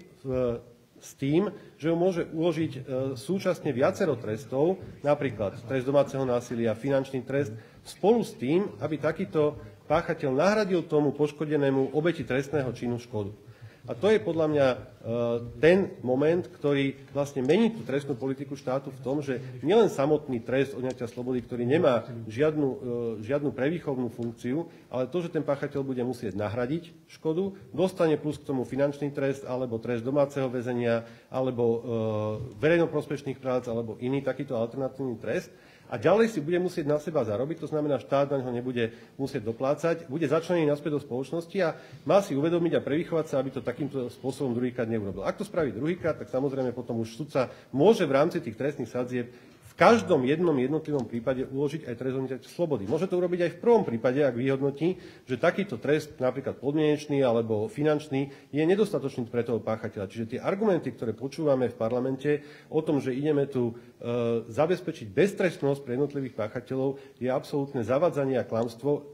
s tým, že ho môže uložiť e, súčasne viacero trestov, napríklad trest domáceho násilia, finančný trest, spolu s tým, aby takýto páchateľ nahradil tomu poškodenému obeti trestného činu škodu. A to je podľa mňa e, ten moment, ktorý vlastne mení tú trestnú politiku štátu v tom, že nielen samotný trest odňatia slobody, ktorý nemá žiadnu, e, žiadnu prevýchovnú funkciu, ale to, že ten páchateľ bude musieť nahradiť škodu, dostane plus k tomu finančný trest, alebo trest domáceho väzenia, alebo e, verejnoprospešných prác, alebo iný takýto alternatívny trest, a ďalej si bude musieť na seba zarobiť, to znamená, štát na neho nebude musieť doplácať, bude začlenený naspäť do spoločnosti a má si uvedomiť a prevýchovať sa, aby to takýmto spôsobom druhýkrát neurobil. Ak to spraví druhýkrát, tak samozrejme potom už sudca môže v rámci tých trestných sadzieb každom jednom jednotlivom prípade uložiť aj trest odňatia slobody. Môže to urobiť aj v prvom prípade, ak vyhodnotí, že takýto trest, napríklad podmienečný alebo finančný, je nedostatočný pre toho páchateľa. Čiže tie argumenty, ktoré počúvame v parlamente o tom, že ideme tu e, zabezpečiť beztrestnosť pre jednotlivých páchateľov, je absolútne zavadzanie a klamstvo.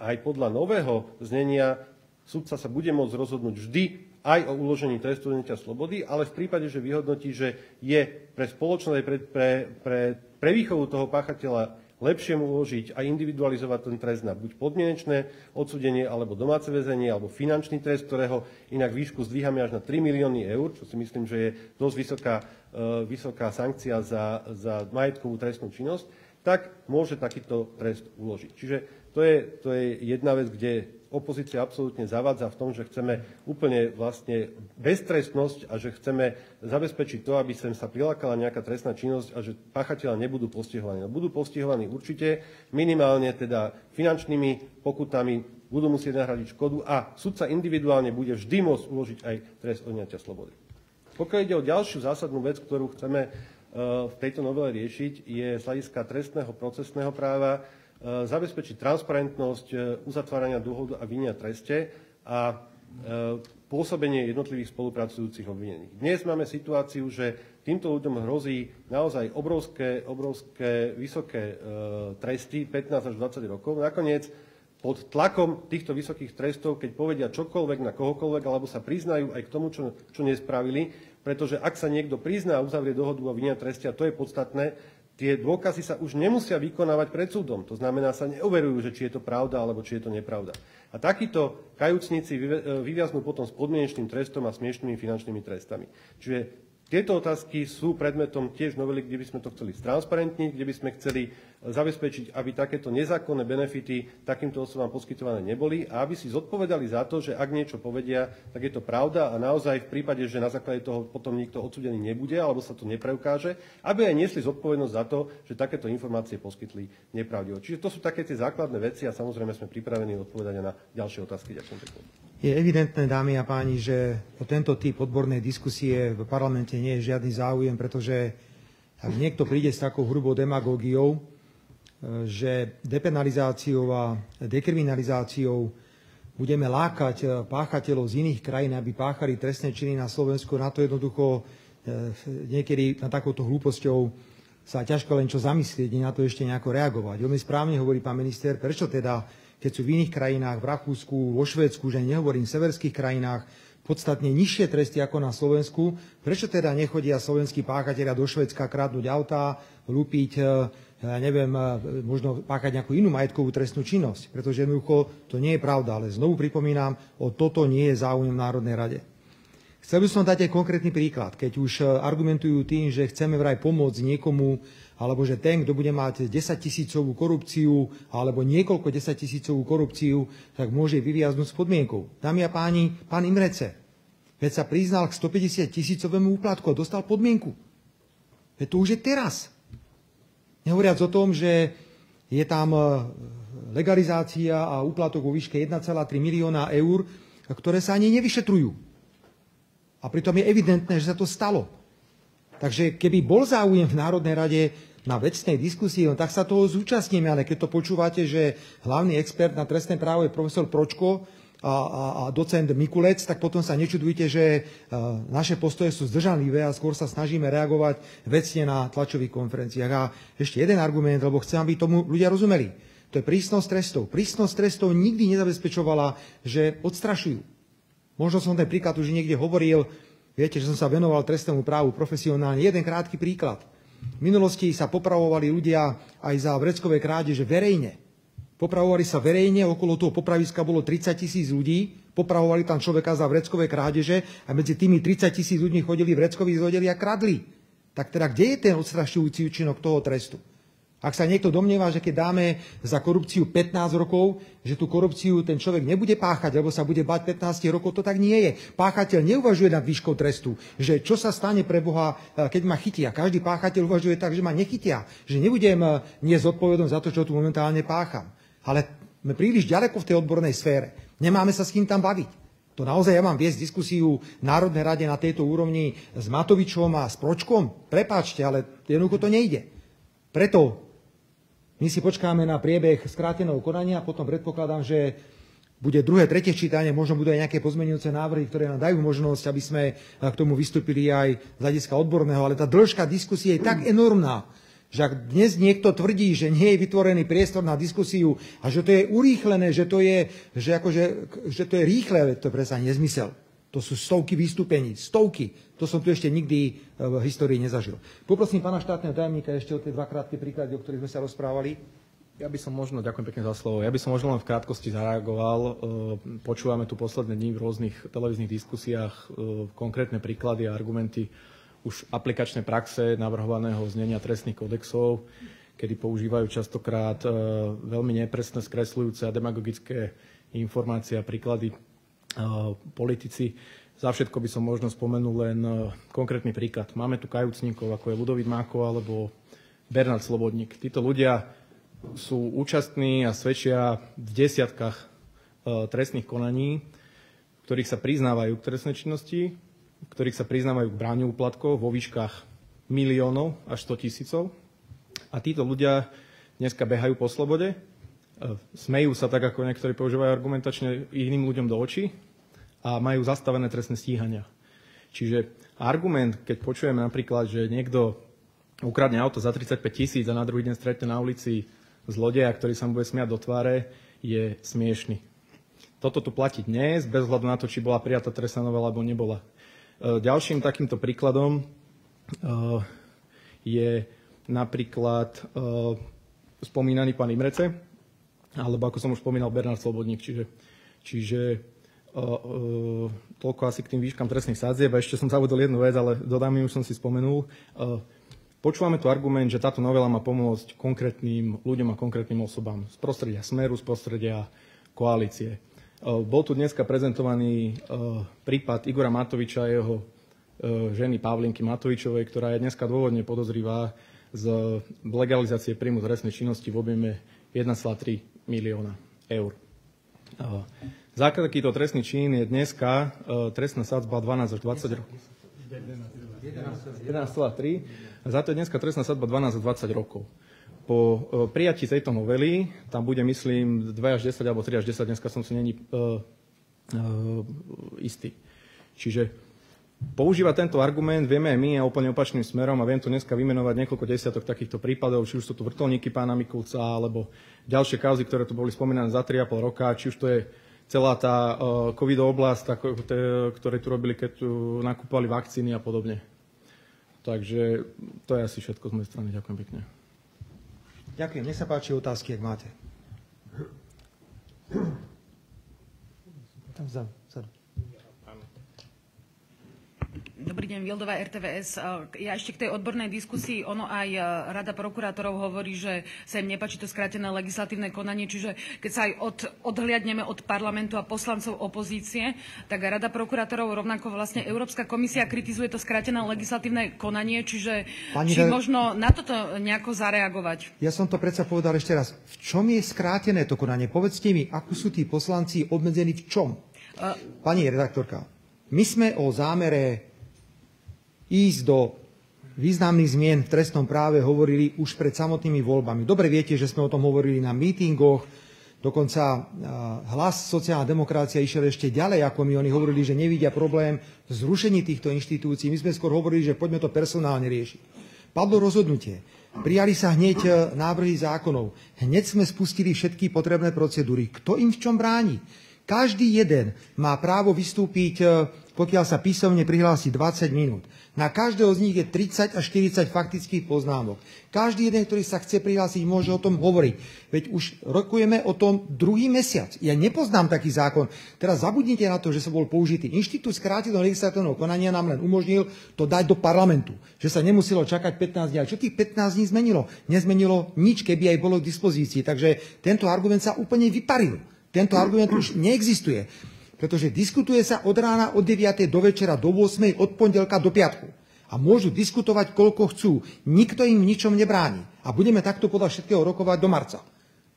Aj podľa nového znenia sudca sa bude môcť rozhodnúť vždy aj o uložení trestu odňatia slobody, ale v prípade, že vyhodnotí, že je pre spoločnosť, pre, pre, pre, pre výchovu toho páchateľa lepšie mu uložiť a individualizovať ten trest na buď podmienečné odsudenie, alebo domáce väzenie, alebo finančný trest, ktorého inak výšku zdvíhame až na 3 milióny eur, čo si myslím, že je dosť vysoká, uh, vysoká sankcia za, za majetkovú trestnú činnosť, tak môže takýto trest uložiť. Čiže to je, to je jedna vec, kde opozícia absolútne zavádza v tom, že chceme úplne vlastne beztrestnosť a že chceme zabezpečiť to, aby sem sa prilákala nejaká trestná činnosť a že páchatelia nebudú postihovaní. No, budú postihovaní určite, minimálne teda finančnými pokutami, budú musieť nahradiť škodu a sudca individuálne bude vždy môcť uložiť aj trest odňatia slobody. Pokiaľ ide o ďalšiu zásadnú vec, ktorú chceme e, v tejto novele riešiť, je z hľadiska trestného procesného práva zabezpečiť transparentnosť e, uzatvárania dohodu a vinia treste a e, pôsobenie jednotlivých spolupracujúcich obvinených. Dnes máme situáciu, že týmto ľuďom hrozí naozaj obrovské, obrovské vysoké tresty, 15 až 20 rokov. Nakoniec pod tlakom týchto vysokých trestov, keď povedia čokoľvek na kohokoľvek, alebo sa priznajú aj k tomu, čo, čo nespravili, pretože ak sa niekto prizná a uzavrie dohodu a vinia treste, a to je podstatné, tie dôkazy sa už nemusia vykonávať pred súdom. To znamená, sa neoverujú, že či je to pravda alebo či je to nepravda. A takíto kajúcnici vyviaznú potom s podmienečným trestom a smiešnými finančnými trestami. Čiže tieto otázky sú predmetom tiež novely, kde by sme to chceli stransparentniť, kde by sme chceli zabezpečiť, aby takéto nezákonné benefity takýmto osobám poskytované neboli a aby si zodpovedali za to, že ak niečo povedia, tak je to pravda a naozaj v prípade, že na základe toho potom nikto odsudený nebude alebo sa to nepreukáže, aby aj niesli zodpovednosť za to, že takéto informácie poskytli nepravdivo. Čiže to sú také tie základné veci a samozrejme sme pripravení odpovedať na ďalšie otázky. Ďakujem pekne. Je evidentné, dámy a páni, že o tento typ odbornej diskusie v parlamente nie je žiadny záujem, pretože ak niekto príde s takou hrubou demagógiou, že depenalizáciou a dekriminalizáciou budeme lákať e, páchateľov z iných krajín, aby páchali trestné činy na Slovensku, na to jednoducho e, niekedy na takouto hlúposťou sa ťažko len čo zamyslieť, na to ešte nejako reagovať. Veľmi správne hovorí pán minister, prečo teda keď sú v iných krajinách, v Rakúsku, vo Švédsku, že nehovorím v severských krajinách, podstatne nižšie tresty ako na Slovensku. Prečo teda nechodia slovenskí páchatelia do Švedska kradnúť autá, lúpiť, e, ja neviem, možno páchať nejakú inú majetkovú trestnú činnosť? Pretože jednoducho to nie je pravda, ale znovu pripomínam, o toto nie je záujem Národnej rade. Chcel by som dať aj konkrétny príklad. Keď už e, argumentujú tým, že chceme vraj pomôcť niekomu, alebo že ten, kto bude mať 10 tisícovú korupciu, alebo niekoľko 10 tisícovú korupciu, tak môže vyviaznúť s podmienkou. Dámy a páni, pán Imrece, veď sa priznal k 150 tisícovému úplatku a dostal podmienku. Veď to už je teraz. Nehovoriac o tom, že je tam e, legalizácia a úplatok vo výške 1,3 milióna eur, ktoré sa ani nevyšetrujú. A pritom je evidentné, že sa to stalo. Takže keby bol záujem v Národnej rade na vecnej diskusii, no tak sa toho zúčastníme, ale keď to počúvate, že hlavný expert na trestné právo je profesor Pročko a, a, a docent Mikulec, tak potom sa nečudujte, že a, naše postoje sú zdržanlivé a skôr sa snažíme reagovať vecne na tlačových konferenciách. A ešte jeden argument, lebo chcem, aby tomu ľudia rozumeli. To je prísnosť trestov. Prísnosť trestov nikdy nezabezpečovala, že odstrašujú. Možno som ten príklad už niekde hovoril, viete, že som sa venoval trestnému právu profesionálne. Jeden krátky príklad. V minulosti sa popravovali ľudia aj za vreckové krádeže verejne. Popravovali sa verejne, okolo toho popraviska bolo 30 tisíc ľudí, popravovali tam človeka za vreckové krádeže a medzi tými 30 tisíc ľuďmi chodili vreckoví zlodeli a kradli. Tak teda kde je ten odstrašujúci účinok toho trestu? Ak sa niekto domnieva, že keď dáme za korupciu 15 rokov, že tú korupciu ten človek nebude páchať, alebo sa bude bať 15 rokov, to tak nie je. Páchateľ neuvažuje nad výškou trestu, že čo sa stane pre Boha, e, keď ma chytia. Každý páchateľ uvažuje tak, že ma nechytia, že nebudem e, nie zodpovedom za to, čo tu momentálne pácham. Ale sme príliš ďaleko v tej odbornej sfére. Nemáme sa s kým tam baviť. To naozaj ja mám viesť diskusiu v Národnej rade na tejto úrovni s Matovičom a s Pročkom? Prepáčte, ale jednoducho to nejde. Preto my si počkáme na priebeh skráteného konania, potom predpokladám, že bude druhé, tretie čítanie, možno budú aj nejaké pozmenujúce návrhy, ktoré nám dajú možnosť, aby sme k tomu vystúpili aj z hľadiska odborného, ale tá dĺžka diskusie je tak enormná, že ak dnes niekto tvrdí, že nie je vytvorený priestor na diskusiu a že to je urýchlené, že to je, že akože, že to je rýchle, to je predsa nezmysel. To sú stovky vystúpení, stovky. To som tu ešte nikdy e, v histórii nezažil. Poprosím pána štátneho tajomníka ešte o tie dva krátke príklady, o ktorých sme sa rozprávali. Ja by som možno, ďakujem pekne za slovo, ja by som možno len v krátkosti zareagoval. E, počúvame tu posledné dni v rôznych televíznych diskusiách e, konkrétne príklady a argumenty už aplikačnej praxe navrhovaného znenia trestných kodexov, kedy používajú častokrát veľmi nepresné, skresľujúce a demagogické informácie a príklady politici. Za všetko by som možno spomenul len e, konkrétny príklad. Máme tu kajúcníkov, ako je Ludovít Máko alebo Bernard Slobodník. Títo ľudia sú účastní a svedčia v desiatkách e, trestných konaní, ktorých sa priznávajú k trestnej činnosti, ktorých sa priznávajú k bráňu úplatkov vo výškach miliónov až 100 tisícov. A títo ľudia dneska behajú po slobode, e, smejú sa tak, ako niektorí používajú argumentačne iným ľuďom do očí a majú zastavené trestné stíhania. Čiže argument, keď počujeme napríklad, že niekto ukradne auto za 35 tisíc a na druhý deň stretne na ulici zlodeja, ktorý sa mu bude smiať do tváre, je smiešný. Toto tu platí dnes, bez hľadu na to, či bola prijatá trestná novela alebo nebola. E, ďalším takýmto príkladom e, je napríklad e, spomínaný pán Imrece, alebo ako som už spomínal, Bernard Slobodník. Čiže, čiže toľko asi k tým výškam trestných sadzieb. A ešte som zavodol jednu vec, ale dodám mi, už som si spomenul. Počúvame tu argument, že táto novela má pomôcť konkrétnym ľuďom a konkrétnym osobám z prostredia Smeru, z prostredia koalície. Bol tu dneska prezentovaný prípad Igora Matoviča a jeho ženy Pavlinky Matovičovej, ktorá je dneska dôvodne podozrivá z legalizácie príjmu trestnej činnosti v objeme 1,3 milióna eur. Za takýto trestný čin je dneska trestná sadzba 12 až 20 rokov. 11,3. Za to je dneska trestná sadzba 12 až 20 rokov. Po uh, prijatí tejto novely, tam bude, myslím, 2 až 10 alebo 3 až 10, dneska som si není uh, uh, istý. Čiže používa tento argument, vieme aj my a úplne opačným smerom a viem tu dneska vymenovať niekoľko desiatok takýchto prípadov, či už sú tu vrtolníky pána Mikulca alebo ďalšie kauzy, ktoré tu boli spomínané za 3,5 roka, či už to je celá tá covidová oblasť, ktoré tu robili, keď tu nakúpali vakcíny a podobne. Takže to je asi všetko z mojej strany. Ďakujem pekne. Ďakujem. Nech sa páči otázky, ak máte. <clears throat> Tam vzadu. Dobrý deň, Vildová RTVS. Ja ešte k tej odbornej diskusii, ono aj e, Rada prokurátorov hovorí, že sa im nepačí to skrátené legislatívne konanie, čiže keď sa aj od, odhliadneme od parlamentu a poslancov opozície, tak Rada prokurátorov rovnako vlastne Európska komisia kritizuje to skrátené legislatívne konanie, čiže Pani či možno na toto nejako zareagovať. Ja som to predsa povedal ešte raz. V čom je skrátené to konanie? Povedzte mi, ako sú tí poslanci obmedzení v čom? Pani redaktorka, my sme o zámere ísť do významných zmien v trestnom práve hovorili už pred samotnými voľbami. Dobre viete, že sme o tom hovorili na mítingoch, dokonca hlas sociálna demokracia išiel ešte ďalej ako my. Oni hovorili, že nevidia problém v zrušení týchto inštitúcií. My sme skôr hovorili, že poďme to personálne riešiť. Padlo rozhodnutie. Prijali sa hneď e, návrhy zákonov. Hneď sme spustili všetky potrebné procedúry. Kto im v čom bráni? Každý jeden má právo vystúpiť, e, pokiaľ sa písomne prihlási 20 minút. Na každého z nich je 30 až 40 faktických poznámok. Každý jeden, ktorý sa chce prihlásiť, môže o tom hovoriť. Veď už rokujeme o tom druhý mesiac. Ja nepoznám taký zákon. Teraz zabudnite na to, že sa bol použitý. Inštitút skráteného legislatívneho konania nám len umožnil to dať do parlamentu. Že sa nemuselo čakať 15 dní. Ale čo tých 15 dní zmenilo? Nezmenilo nič, keby aj bolo k dispozícii. Takže tento argument sa úplne vyparil. Tento argument už neexistuje pretože diskutuje sa od rána od 9. do večera do 8. od pondelka do piatku. A môžu diskutovať, koľko chcú. Nikto im ničom nebráni. A budeme takto podľa všetkého rokovať do marca.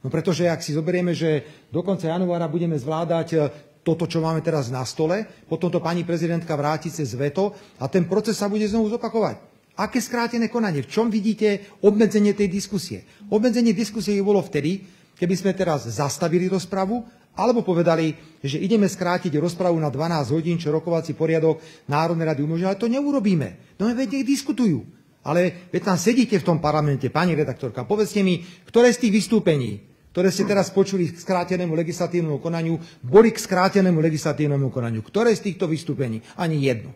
No pretože ak si zoberieme, že do konca januára budeme zvládať e, toto, čo máme teraz na stole, potom to pani prezidentka vráti cez veto a ten proces sa bude znovu zopakovať. Aké skrátené konanie? V čom vidíte obmedzenie tej diskusie? Obmedzenie diskusie by bolo vtedy, keby sme teraz zastavili rozpravu alebo povedali, že ideme skrátiť rozpravu na 12 hodín, čo rokovací poriadok Národnej rady umožňuje, ale to neurobíme. No veď nech diskutujú. Ale veď tam sedíte v tom parlamente, pani redaktorka, povedzte mi, ktoré z tých vystúpení, ktoré ste teraz počuli k skrátenému legislatívnemu konaniu, boli k skrátenému legislatívnemu konaniu. Ktoré z týchto vystúpení? Ani jedno.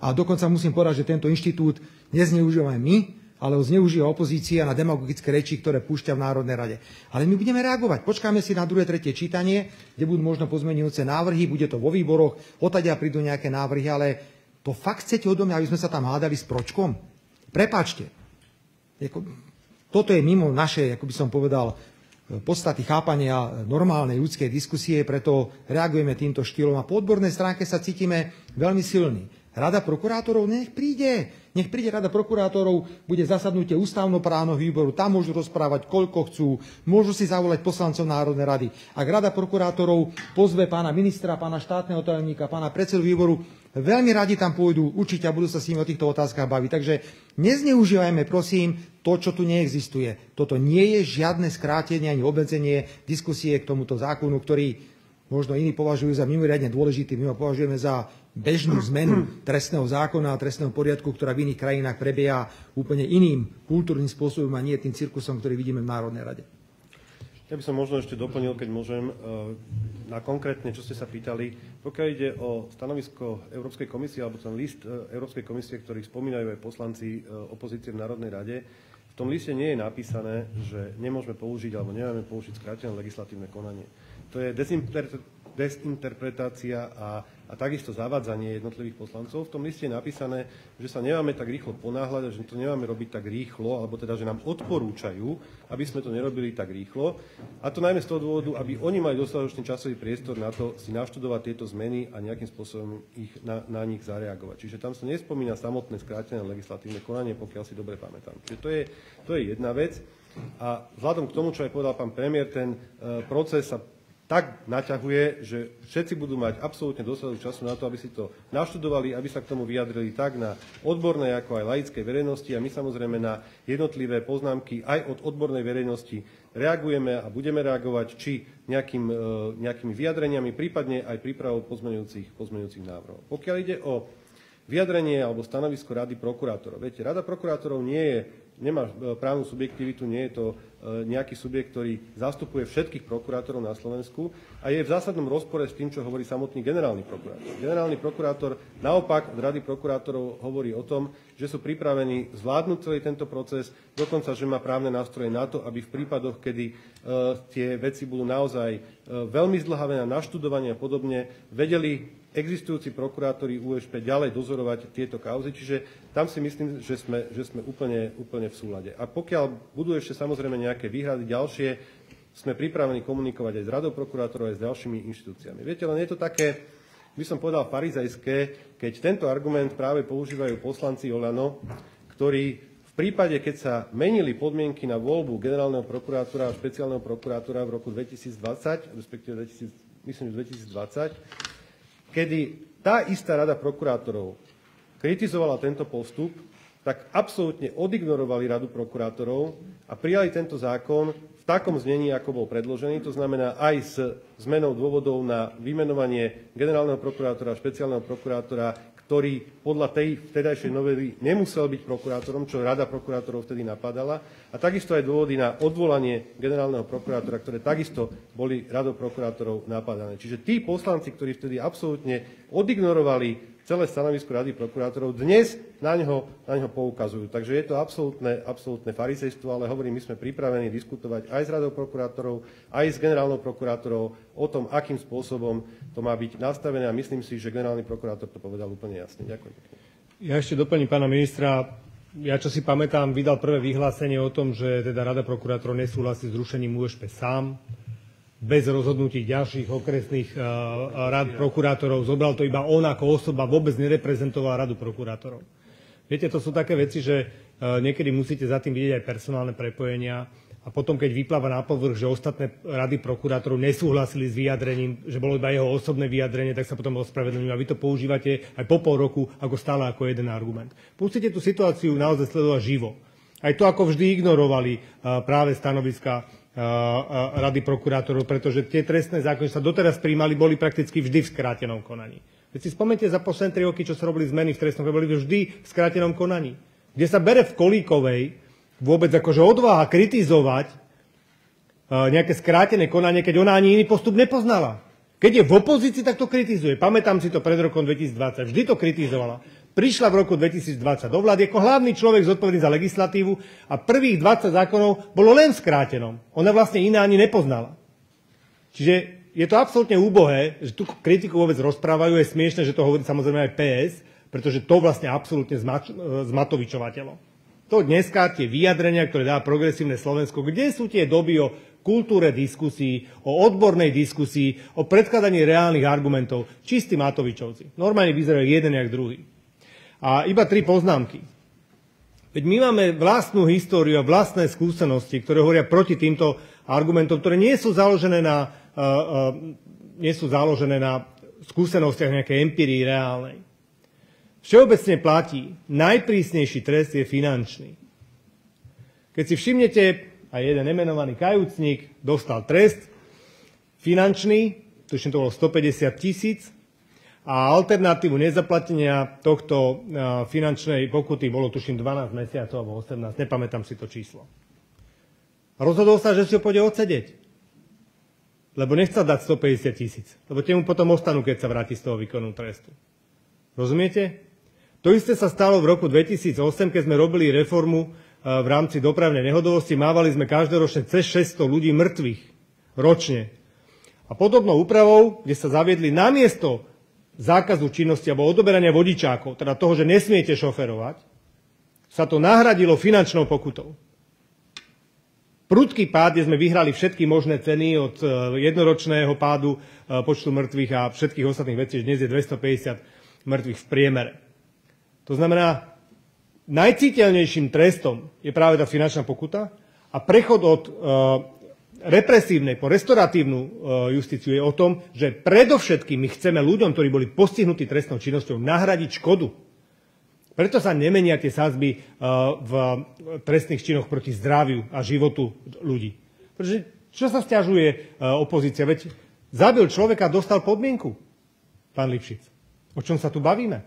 A dokonca musím povedať, že tento inštitút nezneužívame my, ale ho zneužíva opozícia na demagogické reči, ktoré púšťa v Národnej rade. Ale my budeme reagovať. Počkáme si na druhé, tretie čítanie, kde budú možno pozmenujúce návrhy, bude to vo výboroch, otadia prídu nejaké návrhy, ale to fakt chcete odo mňa, aby sme sa tam hádali s pročkom? Prepačte. Toto je mimo našej, ako by som povedal, podstaty chápania normálnej ľudskej diskusie, preto reagujeme týmto štýlom a po odbornej stránke sa cítime veľmi silní. Rada prokurátorov nech príde. Nech príde rada prokurátorov, bude zasadnutie ústavnoprávneho výboru, tam môžu rozprávať, koľko chcú, môžu si zavolať poslancov Národnej rady. Ak rada prokurátorov pozve pána ministra, pána štátneho tajomníka, pána predsedu výboru, veľmi radi tam pôjdu, určite a budú sa s nimi o týchto otázkach baviť. Takže nezneužívajme, prosím, to, čo tu neexistuje. Toto nie je žiadne skrátenie ani obmedzenie diskusie k tomuto zákonu, ktorý možno iní považujú za mimoriadne dôležitý, my ho považujeme za bežnú zmenu trestného zákona a trestného poriadku, ktorá v iných krajinách prebieha úplne iným kultúrnym spôsobom a nie tým cirkusom, ktorý vidíme v Národnej rade. Ja by som možno ešte doplnil, keď môžem, e, na konkrétne, čo ste sa pýtali. Pokiaľ ide o stanovisko Európskej komisie, alebo ten list e, Európskej komisie, ktorý spomínajú aj poslanci e, opozície v Národnej rade, v tom liste nie je napísané, že nemôžeme použiť alebo nemáme použiť skrátené legislatívne konanie. To je desinterpretácia a a takisto zavádzanie jednotlivých poslancov. V tom liste je napísané, že sa nemáme tak rýchlo ponáhľať, že to nemáme robiť tak rýchlo, alebo teda, že nám odporúčajú, aby sme to nerobili tak rýchlo. A to najmä z toho dôvodu, aby oni mali dostatočný časový priestor na to si naštudovať tieto zmeny a nejakým spôsobom ich, na, na nich zareagovať. Čiže tam sa nespomína samotné skrátené legislatívne konanie, pokiaľ si dobre pamätám. Čiže to je, to je jedna vec. A vzhľadom k tomu, čo aj povedal pán premiér, ten e, proces sa tak naťahuje, že všetci budú mať absolútne dostatok času na to, aby si to naštudovali, aby sa k tomu vyjadrili tak na odbornej, ako aj laickej verejnosti a my samozrejme na jednotlivé poznámky aj od odbornej verejnosti reagujeme a budeme reagovať či nejakým, e, nejakými vyjadreniami, prípadne aj prípravou pozmeňujúcich, pozmeňujúcich návrhov. Pokiaľ ide o vyjadrenie alebo stanovisko Rady prokurátorov. Viete, Rada prokurátorov nie je, nemá e, právnu subjektivitu, nie je to e, nejaký subjekt, ktorý zastupuje všetkých prokurátorov na Slovensku a je v zásadnom rozpore s tým, čo hovorí samotný generálny prokurátor. Generálny prokurátor naopak od Rady prokurátorov hovorí o tom, že sú pripravení zvládnuť celý tento proces, dokonca, že má právne nástroje na to, aby v prípadoch, kedy tie veci budú naozaj veľmi zdlhavé na naštudovanie a podobne, vedeli existujúci prokurátori USP ďalej dozorovať tieto kauzy, čiže tam si myslím, že sme, že sme úplne, úplne v súlade. A pokiaľ budú ešte samozrejme nejaké výhrady ďalšie, sme pripravení komunikovať aj s radou prokurátorov, aj s ďalšími inštitúciami. Viete, len je to také, by som povedal, farizajské, keď tento argument práve používajú poslanci Olano, ktorí v prípade, keď sa menili podmienky na voľbu generálneho prokurátora a špeciálneho prokurátora v roku 2020, respektíve 2000, myslím, že 2020, kedy tá istá rada prokurátorov kritizovala tento postup, tak absolútne odignorovali radu prokurátorov a prijali tento zákon v takom znení, ako bol predložený, to znamená aj s zmenou dôvodov na vymenovanie generálneho prokurátora špeciálneho prokurátora ktorý podľa tej vtedajšej novely nemusel byť prokurátorom, čo Rada prokurátorov vtedy napadala. A takisto aj dôvody na odvolanie generálneho prokurátora, ktoré takisto boli Radou prokurátorov napadané. Čiže tí poslanci, ktorí vtedy absolútne odignorovali celé stanovisko Rady prokurátorov, dnes na ňo, na ňo poukazujú. Takže je to absolútne, absolútne farisejstvo, ale hovorím, my sme pripravení diskutovať aj s Radou prokurátorov, aj s generálnou prokurátorou o tom, akým spôsobom to má byť nastavené a myslím si, že generálny prokurátor to povedal úplne jasne. Ďakujem. Ja ešte doplním pána ministra. Ja, čo si pamätám, vydal prvé vyhlásenie o tom, že teda Rada prokurátorov nesúhlasí s zrušením USP sám bez rozhodnutí ďalších okresných uh, rád prokurátorov. Zobral to iba on ako osoba, vôbec nereprezentoval radu prokurátorov. Viete, to sú také veci, že uh, niekedy musíte za tým vidieť aj personálne prepojenia a potom, keď vypláva na povrch, že ostatné rady prokurátorov nesúhlasili s vyjadrením, že bolo iba jeho osobné vyjadrenie, tak sa potom ospravedlňujú. A vy to používate aj po pol roku ako stále ako jeden argument. Musíte tú situáciu naozaj sledovať živo. Aj to, ako vždy ignorovali uh, práve stanoviska Rady prokurátorov, pretože tie trestné zákony, sa doteraz príjmali, boli prakticky vždy v skrátenom konaní. Veď si spomente za posledné tri roky, čo sa robili zmeny v trestnom boli vždy v skrátenom konaní. Kde sa bere v Kolíkovej vôbec akože odváha kritizovať nejaké skrátené konanie, keď ona ani iný postup nepoznala. Keď je v opozícii, tak to kritizuje. Pamätám si to pred rokom 2020. Vždy to kritizovala prišla v roku 2020 do vlády ako hlavný človek zodpovedný za legislatívu a prvých 20 zákonov bolo len skrátenom. Ona vlastne iná ani nepoznala. Čiže je to absolútne úbohé, že tú kritiku vôbec rozprávajú. Je smiešne, že to hovorí samozrejme aj PS, pretože to vlastne absolútne zmatovičovateľo. To dneska tie vyjadrenia, ktoré dá progresívne Slovensko, kde sú tie doby o kultúre diskusí, o odbornej diskusii, o predkladaní reálnych argumentov. Čistí Matovičovci. Normálne vyzerajú jeden jak druhý. A iba tri poznámky. Veď my máme vlastnú históriu a vlastné skúsenosti, ktoré hovoria proti týmto argumentom, ktoré nie sú založené na, uh, uh, nie sú založené na skúsenostiach nejakej empirii reálnej. Všeobecne platí, najprísnejší trest je finančný. Keď si všimnete, aj jeden nemenovaný kajúcnik dostal trest finančný, tuším to bolo 150 tisíc, a alternatívu nezaplatenia tohto finančnej pokuty bolo tuším 12 mesiacov alebo 18, nepamätám si to číslo. Rozhodol sa, že si ho pôjde odsedeť. Lebo nechcel dať 150 tisíc. Lebo tie mu potom ostanú, keď sa vráti z toho výkonu trestu. Rozumiete? To isté sa stalo v roku 2008, keď sme robili reformu v rámci dopravnej nehodovosti. Mávali sme každoročne cez 600 ľudí mŕtvych ročne. A podobnou úpravou, kde sa zaviedli namiesto zákazu činnosti alebo odoberania vodičákov, teda toho, že nesmiete šoferovať, sa to nahradilo finančnou pokutou. Prudký pád, kde sme vyhrali všetky možné ceny od e, jednoročného pádu e, počtu mŕtvych a všetkých ostatných vecí, že dnes je 250 mŕtvych v priemere. To znamená, najciteľnejším trestom je práve tá finančná pokuta a prechod od e, represívnej po restoratívnu e, justíciu je o tom, že predovšetkým my chceme ľuďom, ktorí boli postihnutí trestnou činnosťou, nahradiť škodu. Preto sa nemenia tie sázby e, v trestných činoch proti zdraviu a životu ľudí. Pretože čo sa stiažuje e, opozícia? Veď zabil človeka dostal podmienku, pán Lipšic. O čom sa tu bavíme?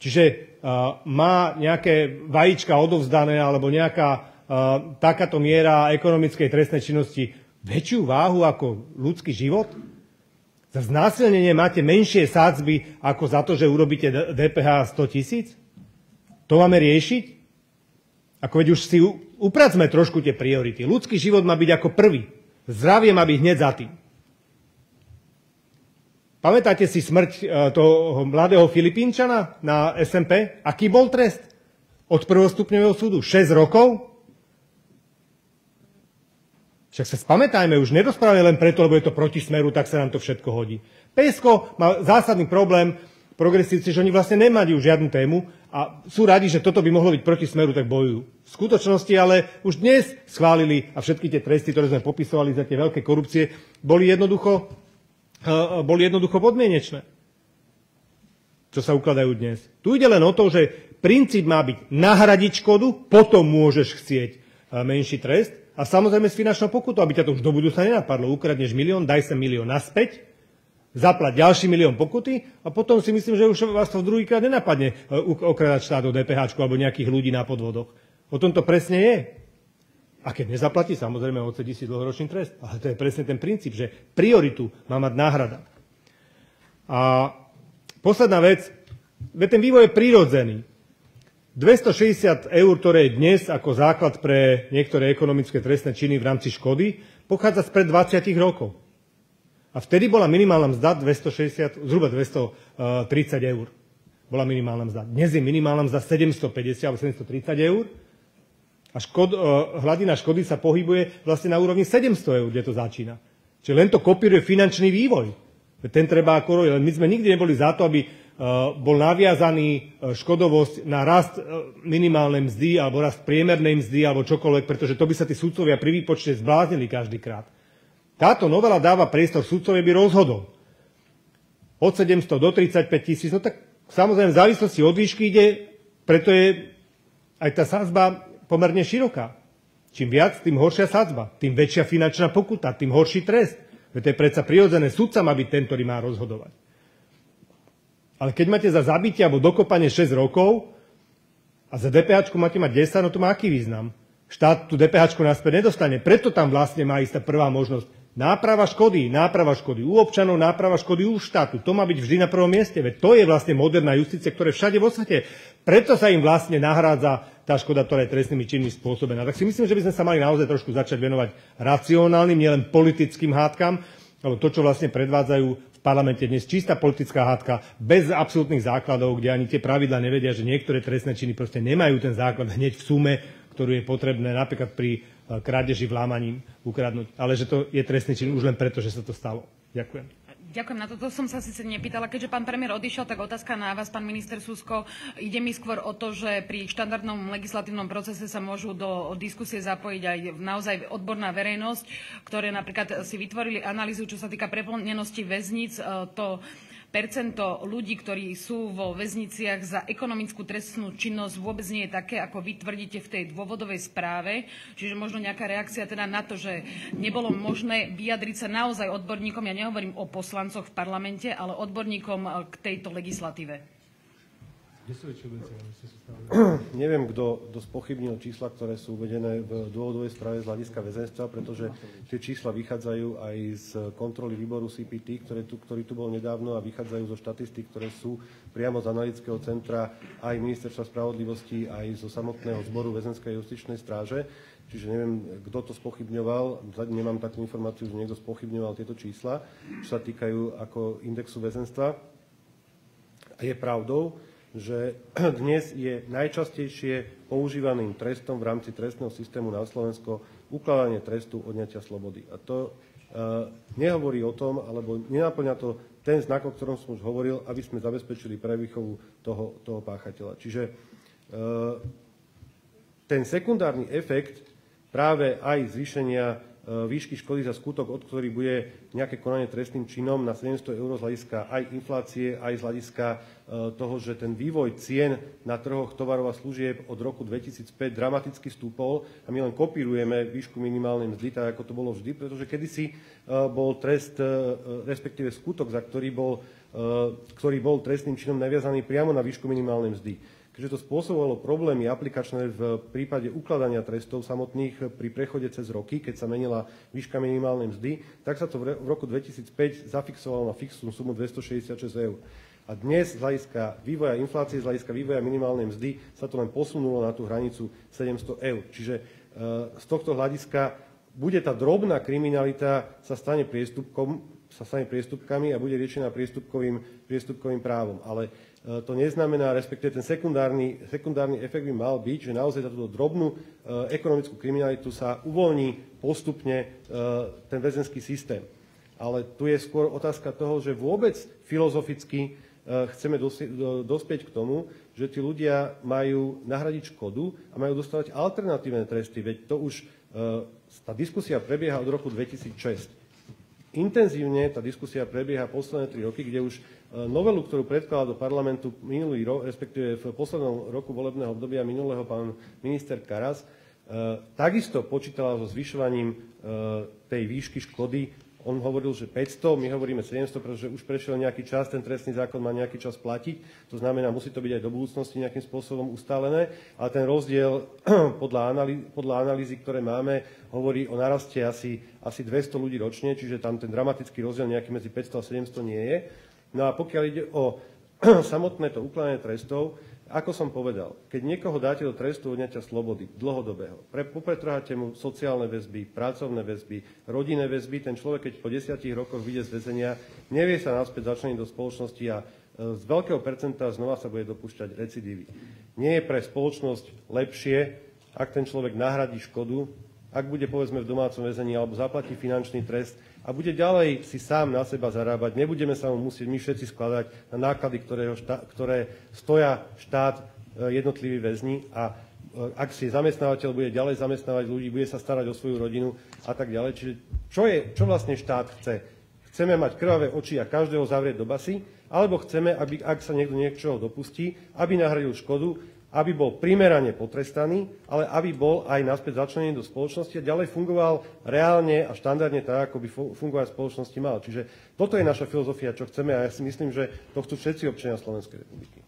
Čiže má nejaké vajíčka odovzdané alebo nejaká takáto miera ekonomickej trestnej činnosti väčšiu váhu ako ľudský život? Za znásilnenie máte menšie sádzby ako za to, že urobíte DPH 100 tisíc? To máme riešiť? Ako veď už si upracme trošku tie priority. Ľudský život má byť ako prvý. Zdravie má byť hneď za tým. Pamätáte si smrť e, toho mladého Filipínčana na SMP? Aký bol trest? Od prvostupňového súdu 6 rokov? Však sa spamätajme, už nerozprávame len preto, lebo je to proti smeru, tak sa nám to všetko hodí. PSK má zásadný problém, progresívci, že oni vlastne nemajú žiadnu tému a sú radi, že toto by mohlo byť proti smeru, tak bojujú. V skutočnosti ale už dnes schválili a všetky tie tresty, ktoré sme popisovali za tie veľké korupcie, boli jednoducho boli jednoducho podmienečné, čo sa ukladajú dnes. Tu ide len o to, že princíp má byť nahradiť škodu, potom môžeš chcieť menší trest a samozrejme s finančnou pokutou, aby ťa to už do budúca nenapadlo. Ukradneš milión, daj sa milión naspäť, zaplať ďalší milión pokuty a potom si myslím, že už vás to druhýkrát nenapadne okradať štát o DPH alebo nejakých ľudí na podvodoch. O tom to presne je. A keď nezaplatí, samozrejme odsedí si dlhoročný trest. Ale to je presne ten princíp, že prioritu má mať náhrada. A posledná vec, ten vývoj je prírodzený. 260 eur, ktoré je dnes ako základ pre niektoré ekonomické trestné činy v rámci škody, pochádza spred 20 rokov. A vtedy bola minimálna mzda 260, zhruba 230 eur. Bola minimálna mzda. Dnes je minimálna mzda 750 alebo 730 eur a škod, uh, hladina škody sa pohybuje vlastne na úrovni 700 eur, kde to začína. Čiže len to kopíruje finančný vývoj. Ten treba ako. My sme nikdy neboli za to, aby bol naviazaný uh, škodovosť na rast uh, minimálnej mzdy alebo rast priemernej mzdy alebo čokoľvek, pretože to by sa tí sudcovia pri výpočte zbláznili každýkrát. Táto novela dáva priestor sudcovia by rozhodol. Od 700 do 35 tisíc, no tak samozrejme v závislosti od výšky ide, preto je aj tá sázba pomerne široká. Čím viac, tým horšia sadzba, tým väčšia finančná pokuta, tým horší trest. Veď to je predsa prirodzené, sudca má byť ten, ktorý má rozhodovať. Ale keď máte za zabitie alebo dokopanie 6 rokov a za DPH máte mať 10, no to má aký význam? Štát tú DPH naspäť nedostane. Preto tam vlastne má ísť tá prvá možnosť. Náprava škody, náprava škody u občanov, náprava škody u štátu. To má byť vždy na prvom mieste. Veď to je vlastne moderná justícia, ktorá všade vo svete. Preto sa im vlastne nahrádza tá škoda, ktorá je trestnými činmi spôsobená. Tak si myslím, že by sme sa mali naozaj trošku začať venovať racionálnym, nielen politickým hádkam, ale to, čo vlastne predvádzajú v parlamente dnes čistá politická hádka, bez absolútnych základov, kde ani tie pravidla nevedia, že niektoré trestné činy proste nemajú ten základ hneď v sume, ktorú je potrebné napríklad pri krádeži vlámaním ukradnúť, ale že to je trestný čin už len preto, že sa to stalo. Ďakujem. Ďakujem, na toto som sa síce nepýtala. Keďže pán premiér odišiel, tak otázka na vás, pán minister Susko. Ide mi skôr o to, že pri štandardnom legislatívnom procese sa môžu do diskusie zapojiť aj naozaj odborná verejnosť, ktoré napríklad si vytvorili analýzu, čo sa týka preplnenosti väznic. To percento ľudí, ktorí sú vo väzniciach za ekonomickú trestnú činnosť vôbec nie je také, ako vy tvrdíte v tej dôvodovej správe. Čiže možno nejaká reakcia teda na to, že nebolo možné vyjadriť sa naozaj odborníkom, ja nehovorím o poslancoch v parlamente, ale odborníkom k tejto legislatíve. <clears throat> Neviem, kto, kto spochybnil čísla, ktoré sú uvedené v dôvodovej správe z hľadiska väzenstva, pretože tie čísla vychádzajú aj z kontroly výboru CPT, ktorý tu bol nedávno a vychádzajú zo štatistík, ktoré sú priamo z analytického centra aj Ministerstva spravodlivosti, aj zo samotného zboru väzenskej justičnej stráže. Čiže neviem, kto to spochybňoval. Nemám takú informáciu, že niekto spochybňoval tieto čísla, čo sa týkajú ako indexu väzenstva. Je pravdou, že <clears throat> dnes je najčastejšie používaným trestom v rámci trestného systému na Slovensko ukladanie trestu odňatia slobody. A to e, nehovorí o tom, alebo nenaplňa to ten znak, o ktorom som už hovoril, aby sme zabezpečili prevýchovu toho, toho páchateľa. Čiže e, ten sekundárny efekt práve aj zvýšenia výšky škody za skutok, od ktorý bude nejaké konanie trestným činom na 700 eur z hľadiska aj inflácie, aj z hľadiska e, toho, že ten vývoj cien na trhoch tovarov a služieb od roku 2005 dramaticky stúpol a my len kopírujeme výšku minimálnej mzdy, tak ako to bolo vždy, pretože kedysi e, bol trest, respektíve skutok, za ktorý bol ktorý bol trestným činom naviazaný priamo na výšku minimálnej mzdy. Keďže to spôsobovalo problémy aplikačné v prípade ukladania trestov samotných pri prechode cez roky, keď sa menila výška minimálnej mzdy, tak sa to v roku 2005 zafixovalo na fixnú sumu 266 eur. A dnes z hľadiska vývoja inflácie, z hľadiska vývoja minimálnej mzdy sa to len posunulo na tú hranicu 700 eur. Čiže e, z tohto hľadiska bude tá drobná kriminalita sa stane priestupkom, sa stane priestupkami a bude riešená priestupkovým, priestupkovým právom. Ale to neznamená, respektíve ten sekundárny, sekundárny efekt by mal byť, že naozaj za túto drobnú e, ekonomickú kriminalitu sa uvoľní postupne e, ten väzenský systém. Ale tu je skôr otázka toho, že vôbec filozoficky chceme dospieť k tomu, že tí ľudia majú nahradiť škodu a majú dostávať alternatívne tresty. Veď to už, tá diskusia prebieha od roku 2006. Intenzívne tá diskusia prebieha posledné tri roky, kde už E, novelu, ktorú predkladal do parlamentu minulý rok, respektíve v poslednom roku volebného obdobia minulého pán minister Karas, e, takisto počítala so zvyšovaním e, tej výšky škody. On hovoril, že 500, my hovoríme 700, pretože už prešiel nejaký čas, ten trestný zákon má nejaký čas platiť. To znamená, musí to byť aj do budúcnosti nejakým spôsobom ustálené, ale ten rozdiel <clears throat> podľa, analýzy, podľa analýzy, ktoré máme, hovorí o naraste asi, asi 200 ľudí ročne, čiže tam ten dramatický rozdiel nejaký medzi 500 a 700 nie je. No a pokiaľ ide o <clears throat> samotné to ukladanie trestov, ako som povedal, keď niekoho dáte do trestu odňatia slobody dlhodobého, pre, popretrháte mu sociálne väzby, pracovné väzby, rodinné väzby, ten človek, keď po desiatich rokoch vyjde z väzenia, nevie sa naspäť začleniť do spoločnosti a e, z veľkého percenta znova sa bude dopúšťať recidívy. Nie je pre spoločnosť lepšie, ak ten človek nahradí škodu, ak bude povedzme v domácom väzení alebo zaplatí finančný trest, a bude ďalej si sám na seba zarábať. Nebudeme sa mu musieť my všetci skladať na náklady, štá, ktoré stoja štát e, jednotliví väzni a e, ak si zamestnávateľ bude ďalej zamestnávať ľudí, bude sa starať o svoju rodinu a tak ďalej. Čiže čo, je, čo vlastne štát chce? Chceme mať krvavé oči a každého zavrieť do basy, alebo chceme, aby, ak sa niekto niečoho dopustí, aby nahradil škodu aby bol primerane potrestaný, ale aby bol aj naspäť začlenený do spoločnosti a ďalej fungoval reálne a štandardne tak, ako by fungovať v spoločnosti mal. Čiže toto je naša filozofia, čo chceme a ja si myslím, že to chcú všetci občania Slovenskej republiky.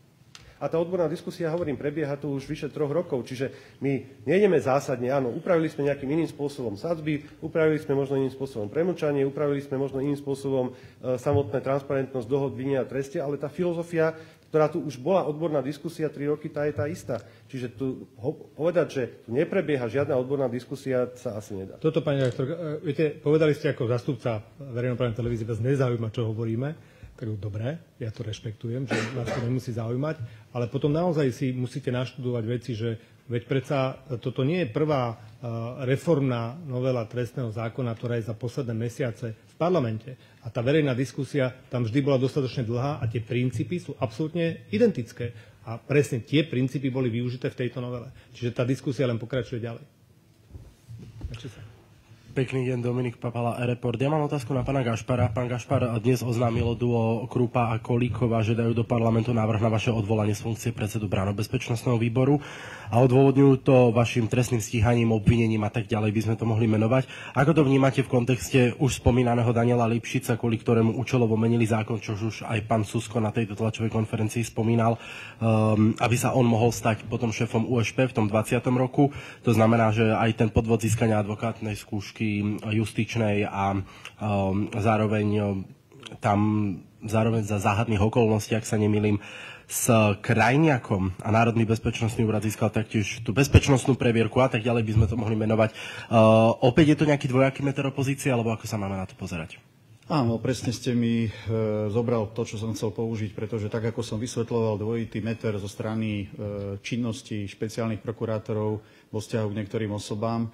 A tá odborná diskusia, hovorím, prebieha tu už vyše troch rokov, čiže my nejdeme zásadne, áno, upravili sme nejakým iným spôsobom sadzby, upravili sme možno iným spôsobom premlčanie, upravili sme možno iným spôsobom e, samotné transparentnosť dohod vinia a treste, ale tá filozofia ktorá tu už bola odborná diskusia 3 roky, tá je tá istá. Čiže tu povedať, že tu neprebieha žiadna odborná diskusia, sa asi nedá. Toto, pani rektor, e, viete, povedali ste ako zastupca verejnoprávnej televízie, vás nezaujíma, čo hovoríme. Tak dobre, ja to rešpektujem, že vás to nemusí zaujímať, ale potom naozaj si musíte naštudovať veci, že veď predsa toto nie je prvá reformná novela trestného zákona, ktorá je za posledné mesiace parlamente. A tá verejná diskusia tam vždy bola dostatočne dlhá a tie princípy sú absolútne identické. A presne tie princípy boli využité v tejto novele. Čiže tá diskusia len pokračuje ďalej. Pekný deň, Dominik Papala, Report. Ja mám otázku na pána Gašpara. Pán Gašpar dnes oznámil duo Krupa a Kolíkova, že dajú do parlamentu návrh na vaše odvolanie z funkcie predsedu bráno bezpečnostného výboru a odôvodňujú to vašim trestným stíhaním, obvinením a tak ďalej by sme to mohli menovať. Ako to vnímate v kontexte už spomínaného Daniela Lipšica, kvôli ktorému účelovo menili zákon, čo už aj pán Susko na tejto tlačovej konferencii spomínal, um, aby sa on mohol stať potom šéfom USP v tom 20. roku. To znamená, že aj ten podvod získania advokátnej skúšky otázky justičnej a um, zároveň um, tam zároveň za záhadných okolností, ak sa nemýlim, s Krajniakom a Národný bezpečnostný úrad získal taktiež tú bezpečnostnú previerku a tak ďalej by sme to mohli menovať. Uh, opäť je to nejaký dvojaký meter opozície, alebo ako sa máme na to pozerať? Áno, presne ste mi e, zobral to, čo som chcel použiť, pretože tak, ako som vysvetloval dvojitý meter zo strany e, činnosti špeciálnych prokurátorov vo vzťahu k niektorým osobám,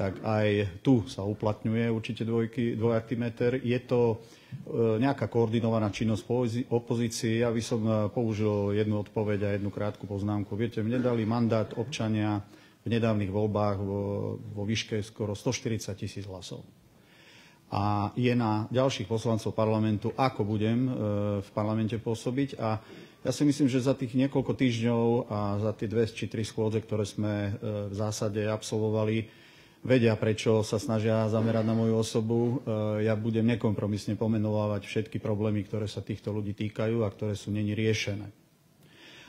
tak aj tu sa uplatňuje určite dvojky, dvojaký meter. Je to e, nejaká koordinovaná činnosť opozície. Ja by som e, použil jednu odpoveď a jednu krátku poznámku. Viete, mne dali mandát občania v nedávnych voľbách vo, vo výške skoro 140 tisíc hlasov. A je na ďalších poslancov parlamentu, ako budem e, v parlamente pôsobiť. A ja si myslím, že za tých niekoľko týždňov a za tie dve či tri schôdze, ktoré sme v zásade absolvovali, vedia, prečo sa snažia zamerať na moju osobu. E, ja budem nekompromisne pomenovávať všetky problémy, ktoré sa týchto ľudí týkajú a ktoré sú není riešené.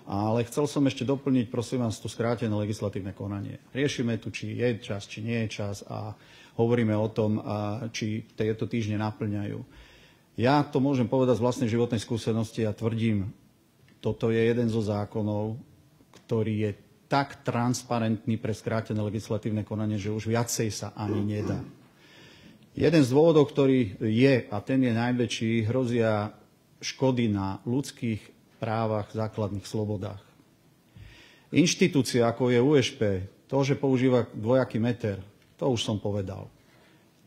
Ale chcel som ešte doplniť, prosím vás, tu skrátené legislatívne konanie. Riešime tu, či je čas, či nie je čas a hovoríme o tom, či tieto týždne naplňajú. Ja to môžem povedať z vlastnej životnej skúsenosti a tvrdím, toto je jeden zo zákonov, ktorý je tak transparentný pre skrátené legislatívne konanie, že už viacej sa ani nedá. Jeden z dôvodov, ktorý je, a ten je najväčší, hrozia škody na ľudských právach, základných slobodách. Inštitúcia, ako je USP, to, že používa dvojaký meter, to už som povedal.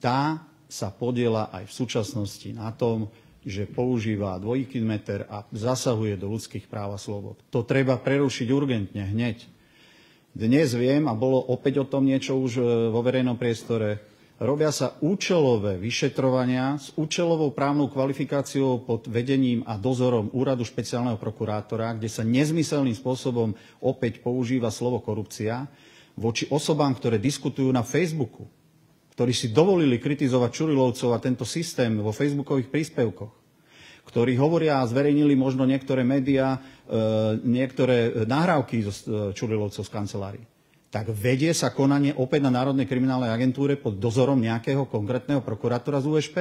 Tá sa podiela aj v súčasnosti na tom, že používa dvojaký meter a zasahuje do ľudských práv a slobod. To treba prerušiť urgentne, hneď. Dnes viem, a bolo opäť o tom niečo už e, vo verejnom priestore, robia sa účelové vyšetrovania s účelovou právnou kvalifikáciou pod vedením a dozorom úradu špeciálneho prokurátora, kde sa nezmyselným spôsobom opäť používa slovo korupcia voči osobám, ktoré diskutujú na Facebooku, ktorí si dovolili kritizovať Čurilovcov a tento systém vo facebookových príspevkoch ktorí hovoria a zverejnili možno niektoré médiá, niektoré nahrávky e, Čurilovcov z kancelárii. Tak vedie sa konanie opäť na Národnej kriminálnej agentúre pod dozorom nejakého konkrétneho prokurátora z USP.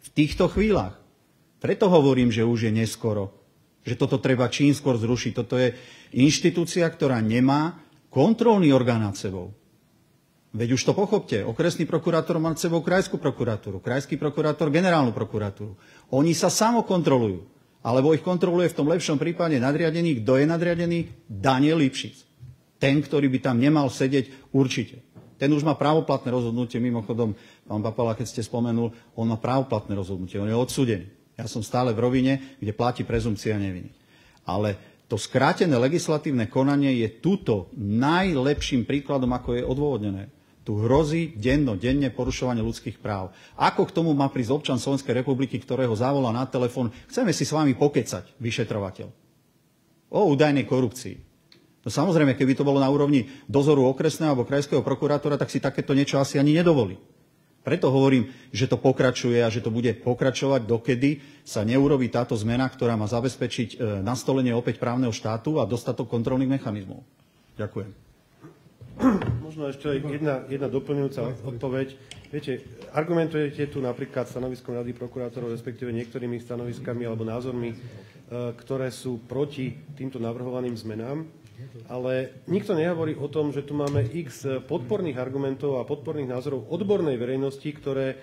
V týchto chvíľach. Preto hovorím, že už je neskoro. Že toto treba čím skôr zrušiť. Toto je inštitúcia, ktorá nemá kontrolný orgán nad sebou. Veď už to pochopte. Okresný prokurátor má nad sebou krajskú prokuratúru, krajský prokurátor generálnu prokuratúru. Oni sa samokontrolujú. Alebo ich kontroluje v tom lepšom prípade nadriadený. Kto je nadriadený? Daniel Lipšic. Ten, ktorý by tam nemal sedieť, určite. Ten už má právoplatné rozhodnutie, mimochodom, pán Papala, keď ste spomenul, on má právoplatné rozhodnutie, on je odsudený. Ja som stále v rovine, kde platí prezumcia neviny. Ale to skrátené legislatívne konanie je túto najlepším príkladom, ako je odôvodnené. Tu hrozí denne porušovanie ľudských práv. Ako k tomu má prísť občan Slovenskej republiky, ktorého zavolá na telefón, chceme si s vami pokecať, vyšetrovateľ, o údajnej korupcii. No samozrejme, keby to bolo na úrovni dozoru okresného alebo krajského prokurátora, tak si takéto niečo asi ani nedovolí. Preto hovorím, že to pokračuje a že to bude pokračovať, dokedy sa neurobí táto zmena, ktorá má zabezpečiť e, nastolenie opäť právneho štátu a dostatok kontrolných mechanizmov. Ďakujem. Možno ešte jedna, jedna doplňujúca odpoveď. Viete, argumentujete tu napríklad stanoviskom Rady prokurátorov, respektíve niektorými stanoviskami alebo názormi, e, ktoré sú proti týmto navrhovaným zmenám, ale nikto nehovorí o tom, že tu máme x podporných argumentov a podporných názorov odbornej verejnosti, ktoré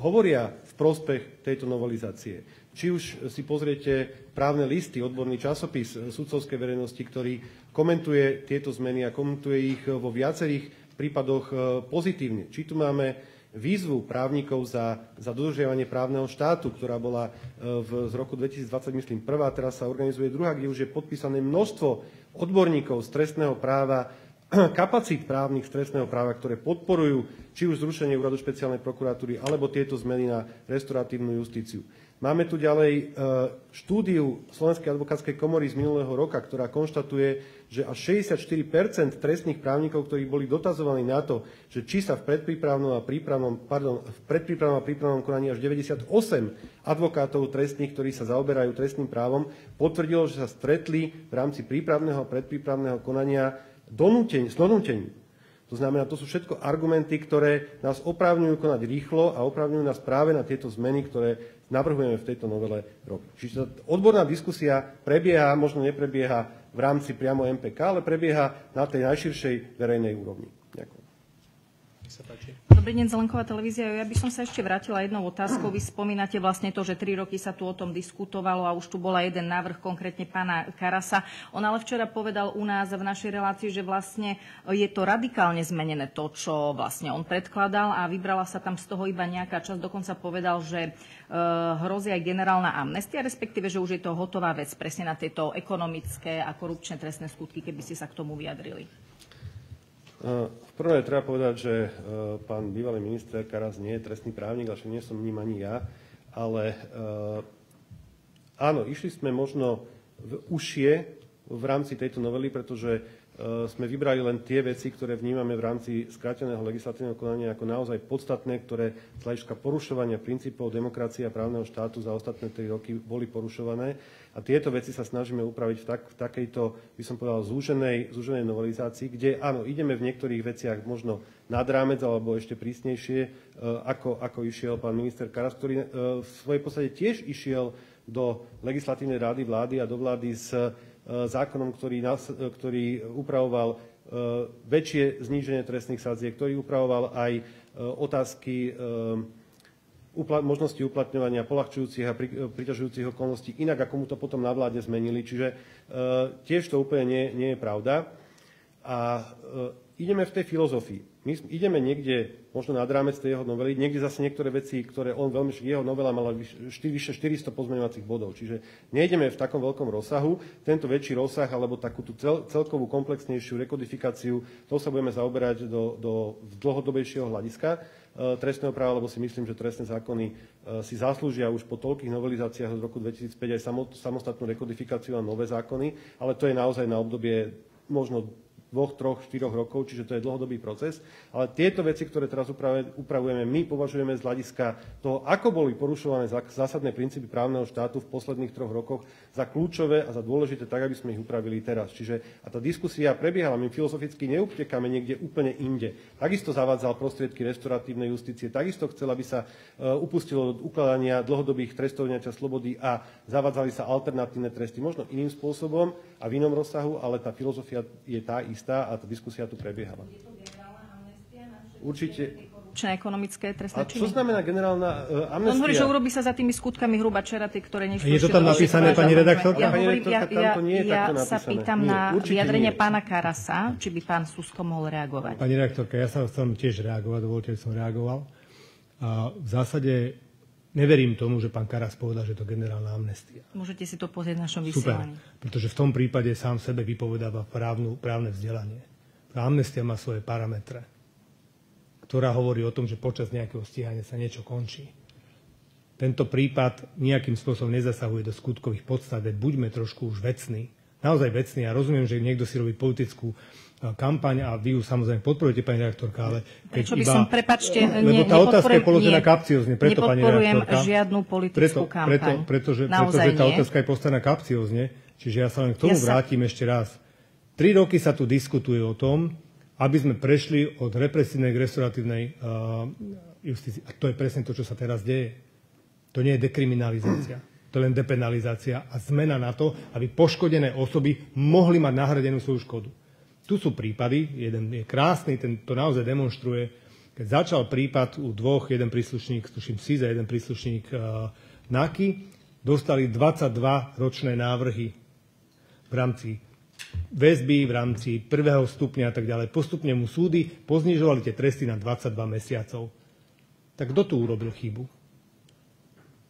hovoria v prospech tejto novelizácie. Či už si pozriete právne listy, odborný časopis sudcovskej verejnosti, ktorý komentuje tieto zmeny a komentuje ich vo viacerých prípadoch pozitívne. Či tu máme výzvu právnikov za, za dodržiavanie právneho štátu, ktorá bola v, z roku 2020, myslím, prvá, teraz sa organizuje druhá, kde už je podpísané množstvo odborníkov z trestného práva, <clears throat> kapacít právnych z trestného práva, ktoré podporujú či už zrušenie úradu špeciálnej prokuratúry, alebo tieto zmeny na restoratívnu justíciu. Máme tu ďalej e, štúdiu Slovenskej advokátskej komory z minulého roka, ktorá konštatuje, že až 64% trestných právnikov, ktorí boli dotazovaní na to, že či sa v predprípravnom a prípravnom, pardon, v predprípravnom a prípravnom konaní až 98 advokátov trestných, ktorí sa zaoberajú trestným právom, potvrdilo, že sa stretli v rámci prípravného a predprípravného konania donúteň, s donútením. To znamená, to sú všetko argumenty, ktoré nás oprávňujú konať rýchlo a oprávňujú nás práve na tieto zmeny, ktoré navrhujeme v tejto novele robiť. Čiže odborná diskusia prebieha, možno neprebieha v rámci priamo MPK, ale prebieha na tej najširšej verejnej úrovni. Ďakujem. Dobrý deň, Zelenková televízia. Ja by som sa ešte vrátila jednou otázkou. Vy spomínate vlastne to, že tri roky sa tu o tom diskutovalo a už tu bola jeden návrh, konkrétne pána Karasa. On ale včera povedal u nás v našej relácii, že vlastne je to radikálne zmenené to, čo vlastne on predkladal a vybrala sa tam z toho iba nejaká časť. Dokonca povedal, že uh, hrozí aj generálna amnestia, respektíve, že už je to hotová vec presne na tieto ekonomické a korupčné trestné skutky, keby ste sa k tomu vyjadrili. V prvom treba povedať, že e, pán bývalý minister Karas nie je trestný právnik, ale nie som ním ani ja, ale e, áno, išli sme možno v ušie v rámci tejto novely, pretože sme vybrali len tie veci, ktoré vnímame v rámci skráteného legislatívneho konania ako naozaj podstatné, ktoré z hľadiska porušovania princípov demokracie a právneho štátu za ostatné 3 roky boli porušované. A tieto veci sa snažíme upraviť v, tak, v takejto, by som povedal, zúženej, zúženej novelizácii, kde áno, ideme v niektorých veciach možno nad rámec alebo ešte prísnejšie, ako, ako išiel pán minister Karas, ktorý v svojej podstate tiež išiel do legislatívnej rády vlády a do vlády s zákonom, ktorý, nás, ktorý upravoval väčšie zníženie trestných sadziek, ktorý upravoval aj otázky možnosti uplatňovania polahčujúcich a priťažujúcich okolností inak, ako mu to potom na vláde zmenili. Čiže tiež to úplne nie, nie je pravda. A ideme v tej filozofii. My ideme niekde možno nad rámec tej jeho novely, niekde zase niektoré veci, ktoré on veľmi, jeho novela mala vyše 400 pozmeňovacích bodov. Čiže nejdeme v takom veľkom rozsahu. Tento väčší rozsah alebo takú cel, celkovú komplexnejšiu rekodifikáciu, to sa budeme zaoberať do, do dlhodobejšieho hľadiska e, trestného práva, lebo si myslím, že trestné zákony e, si zaslúžia už po toľkých novelizáciách od roku 2005 aj samostatnú rekodifikáciu a nové zákony, ale to je naozaj na obdobie možno dvoch, troch, štyroch rokov, čiže to je dlhodobý proces. Ale tieto veci, ktoré teraz upravujeme, my považujeme z hľadiska toho, ako boli porušované zásadné princípy právneho štátu v posledných troch rokoch za kľúčové a za dôležité, tak aby sme ich upravili teraz. Čiže a tá diskusia prebiehala, my filozoficky neutekáme niekde úplne inde. Takisto zavádzal prostriedky restauratívnej justície, takisto chcel, aby sa e, upustilo od ukladania dlhodobých trestov slobody a zavádzali sa alternatívne tresty, možno iným spôsobom a v inom rozsahu, ale tá filozofia je tá istá istá a tá diskusia tu prebiehala. Určite. ekonomické trestné činy. A čo znamená generálna uh, amnestia? On hovorí, že urobí sa za tými skutkami hruba čeraty, ktoré nešlo. Je to tam napísané, pani redaktorka? Ja, hovorím, ja, ja, ja sa pýtam nie, na vyjadrenie nie. pána Karasa, či by pán Susko mohol reagovať. Pani redaktorka, ja sa chcem tiež reagovať, dovolte, že som reagoval. A v zásade Neverím tomu, že pán Karas povedal, že to generálna amnestia. Môžete si to pozrieť v našom vysielaní. Super, pretože v tom prípade sám sebe vypovedáva právnu, právne vzdelanie. Tá amnestia má svoje parametre, ktorá hovorí o tom, že počas nejakého stíhania sa niečo končí. Tento prípad nejakým spôsobom nezasahuje do skutkových podstat, buďme trošku už vecní. Naozaj vecní. Ja rozumiem, že niekto si robí politickú kampaň a vy ju samozrejme podporujete, pani redaktorka, ale keď Prečo by iba, som, prepačte, lebo tá otázka je položená kapciozne, preto, pani redaktorka. žiadnu politickú preto, kampaň. Preto, pretože, pretože tá otázka je postavená kapciozne, čiže ja sa len k tomu ja vrátim sa... ešte raz. Tri roky sa tu diskutuje o tom, aby sme prešli od represívnej k restauratívnej uh, justícii. A to je presne to, čo sa teraz deje. To nie je dekriminalizácia. To je len depenalizácia a zmena na to, aby poškodené osoby mohli mať nahradenú svoju škodu. Tu sú prípady, jeden je krásny, ten to naozaj demonstruje. Keď začal prípad u dvoch, jeden príslušník, tuším SIZA, jeden príslušník uh, NAKY, dostali 22 ročné návrhy v rámci väzby, v rámci prvého stupňa a tak ďalej. Postupne mu súdy poznižovali tie tresty na 22 mesiacov. Tak kto tu urobil chybu?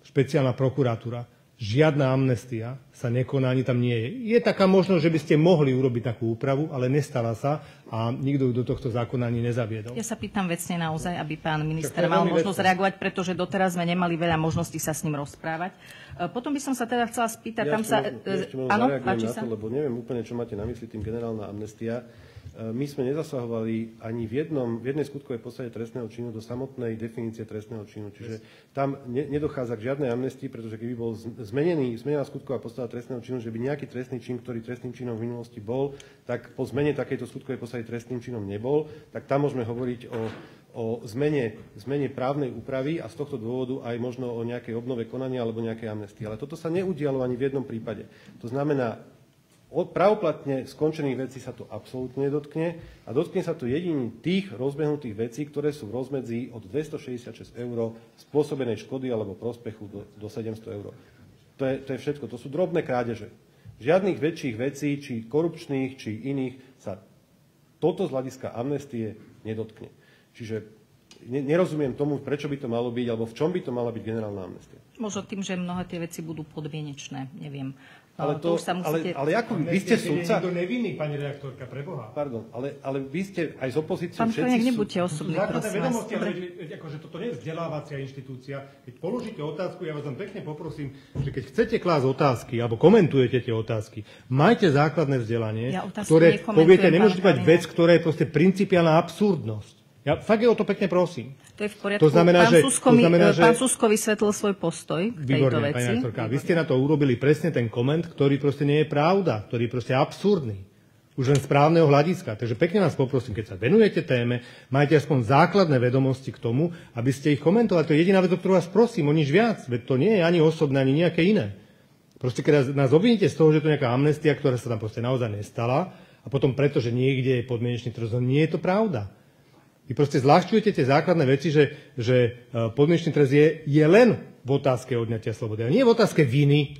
Špeciálna prokuratúra žiadna amnestia sa nekoná, ani tam nie je. Je taká možnosť, že by ste mohli urobiť takú úpravu, ale nestala sa a nikto ju do tohto zákona ani nezaviedol. Ja sa pýtam vecne naozaj, aby pán minister mal možnosť vecne. reagovať, pretože doteraz sme nemali veľa možností sa s ním rozprávať. E, potom by som sa teda chcela spýtať, ja tam sa... Áno, páči sa? To, lebo neviem úplne, čo máte na mysli tým generálna amnestia. E, my sme nezasahovali ani v, jednom, v jednej skutkovej podstate trestného činu do samotnej definície trestného činu. Čiže tam ne, nedochádza k žiadnej amnestii, pretože keby bol zmenený, zmenená skutková podstata trestného činu, že by nejaký trestný čin, ktorý trestným činom v minulosti bol, tak po zmene takejto skutkovej podstate trestným činom nebol, tak tam môžeme hovoriť o o zmene, zmene právnej úpravy a z tohto dôvodu aj možno o nejakej obnove konania alebo nejakej amnestii. Ale toto sa neudialo ani v jednom prípade. To znamená, pravoplatne skončených vecí sa to absolútne nedotkne a dotkne sa to jedine tých rozbehnutých vecí, ktoré sú v rozmedzi od 266 eur spôsobenej škody alebo prospechu do, do 700 eur. To je, to je všetko. To sú drobné krádeže. Žiadnych väčších vecí, či korupčných, či iných, sa toto z hľadiska amnestie nedotkne. Čiže nerozumiem tomu, prečo by to malo byť, alebo v čom by to mala byť generálna amnestia. Možno tým, že mnohé tie veci budú podmienečné, neviem. Ale, to, to už sa musíte... ale, ale ako vy ste sudca... Niekto nevinný, pani redaktorka, preboha. Pardon, ale, ale vy ste aj z opozíciou Pán všetci sú... nebuďte osobný, prosím vedomosti, ale akože toto nie je vzdelávacia inštitúcia. Keď položíte otázku, ja vás vám pekne poprosím, že keď chcete klásť otázky, alebo komentujete tie otázky, majte základné vzdelanie, ja ktoré poviete, nemôžete mať vec, ktorá je proste principiálna absurdnosť. Ja fakt je o to pekne prosím. To je v poriadku. To znamená, pán, že, Susko, to znamená, že... pán Susko vysvetlil svoj postoj k tejto Výborné, veci. Pani vy ste na to urobili presne ten koment, ktorý proste nie je pravda, ktorý je proste absurdný. Už len z právneho hľadiska. Takže pekne vás poprosím, keď sa venujete téme, majte aspoň základné vedomosti k tomu, aby ste ich komentovali. To je jediná vec, o ktorú vás prosím, o nič viac. Veď to nie je ani osobné, ani nejaké iné. Proste keď nás obviníte z toho, že to je nejaká amnestia, ktorá sa tam proste naozaj nestala, a potom preto, že niekde je podmienečný trest, no nie je to pravda. Vy proste zľahčujete tie základné veci, že, že e, podmienečný trest je, je len v otázke odňatia slobody. A nie v otázke viny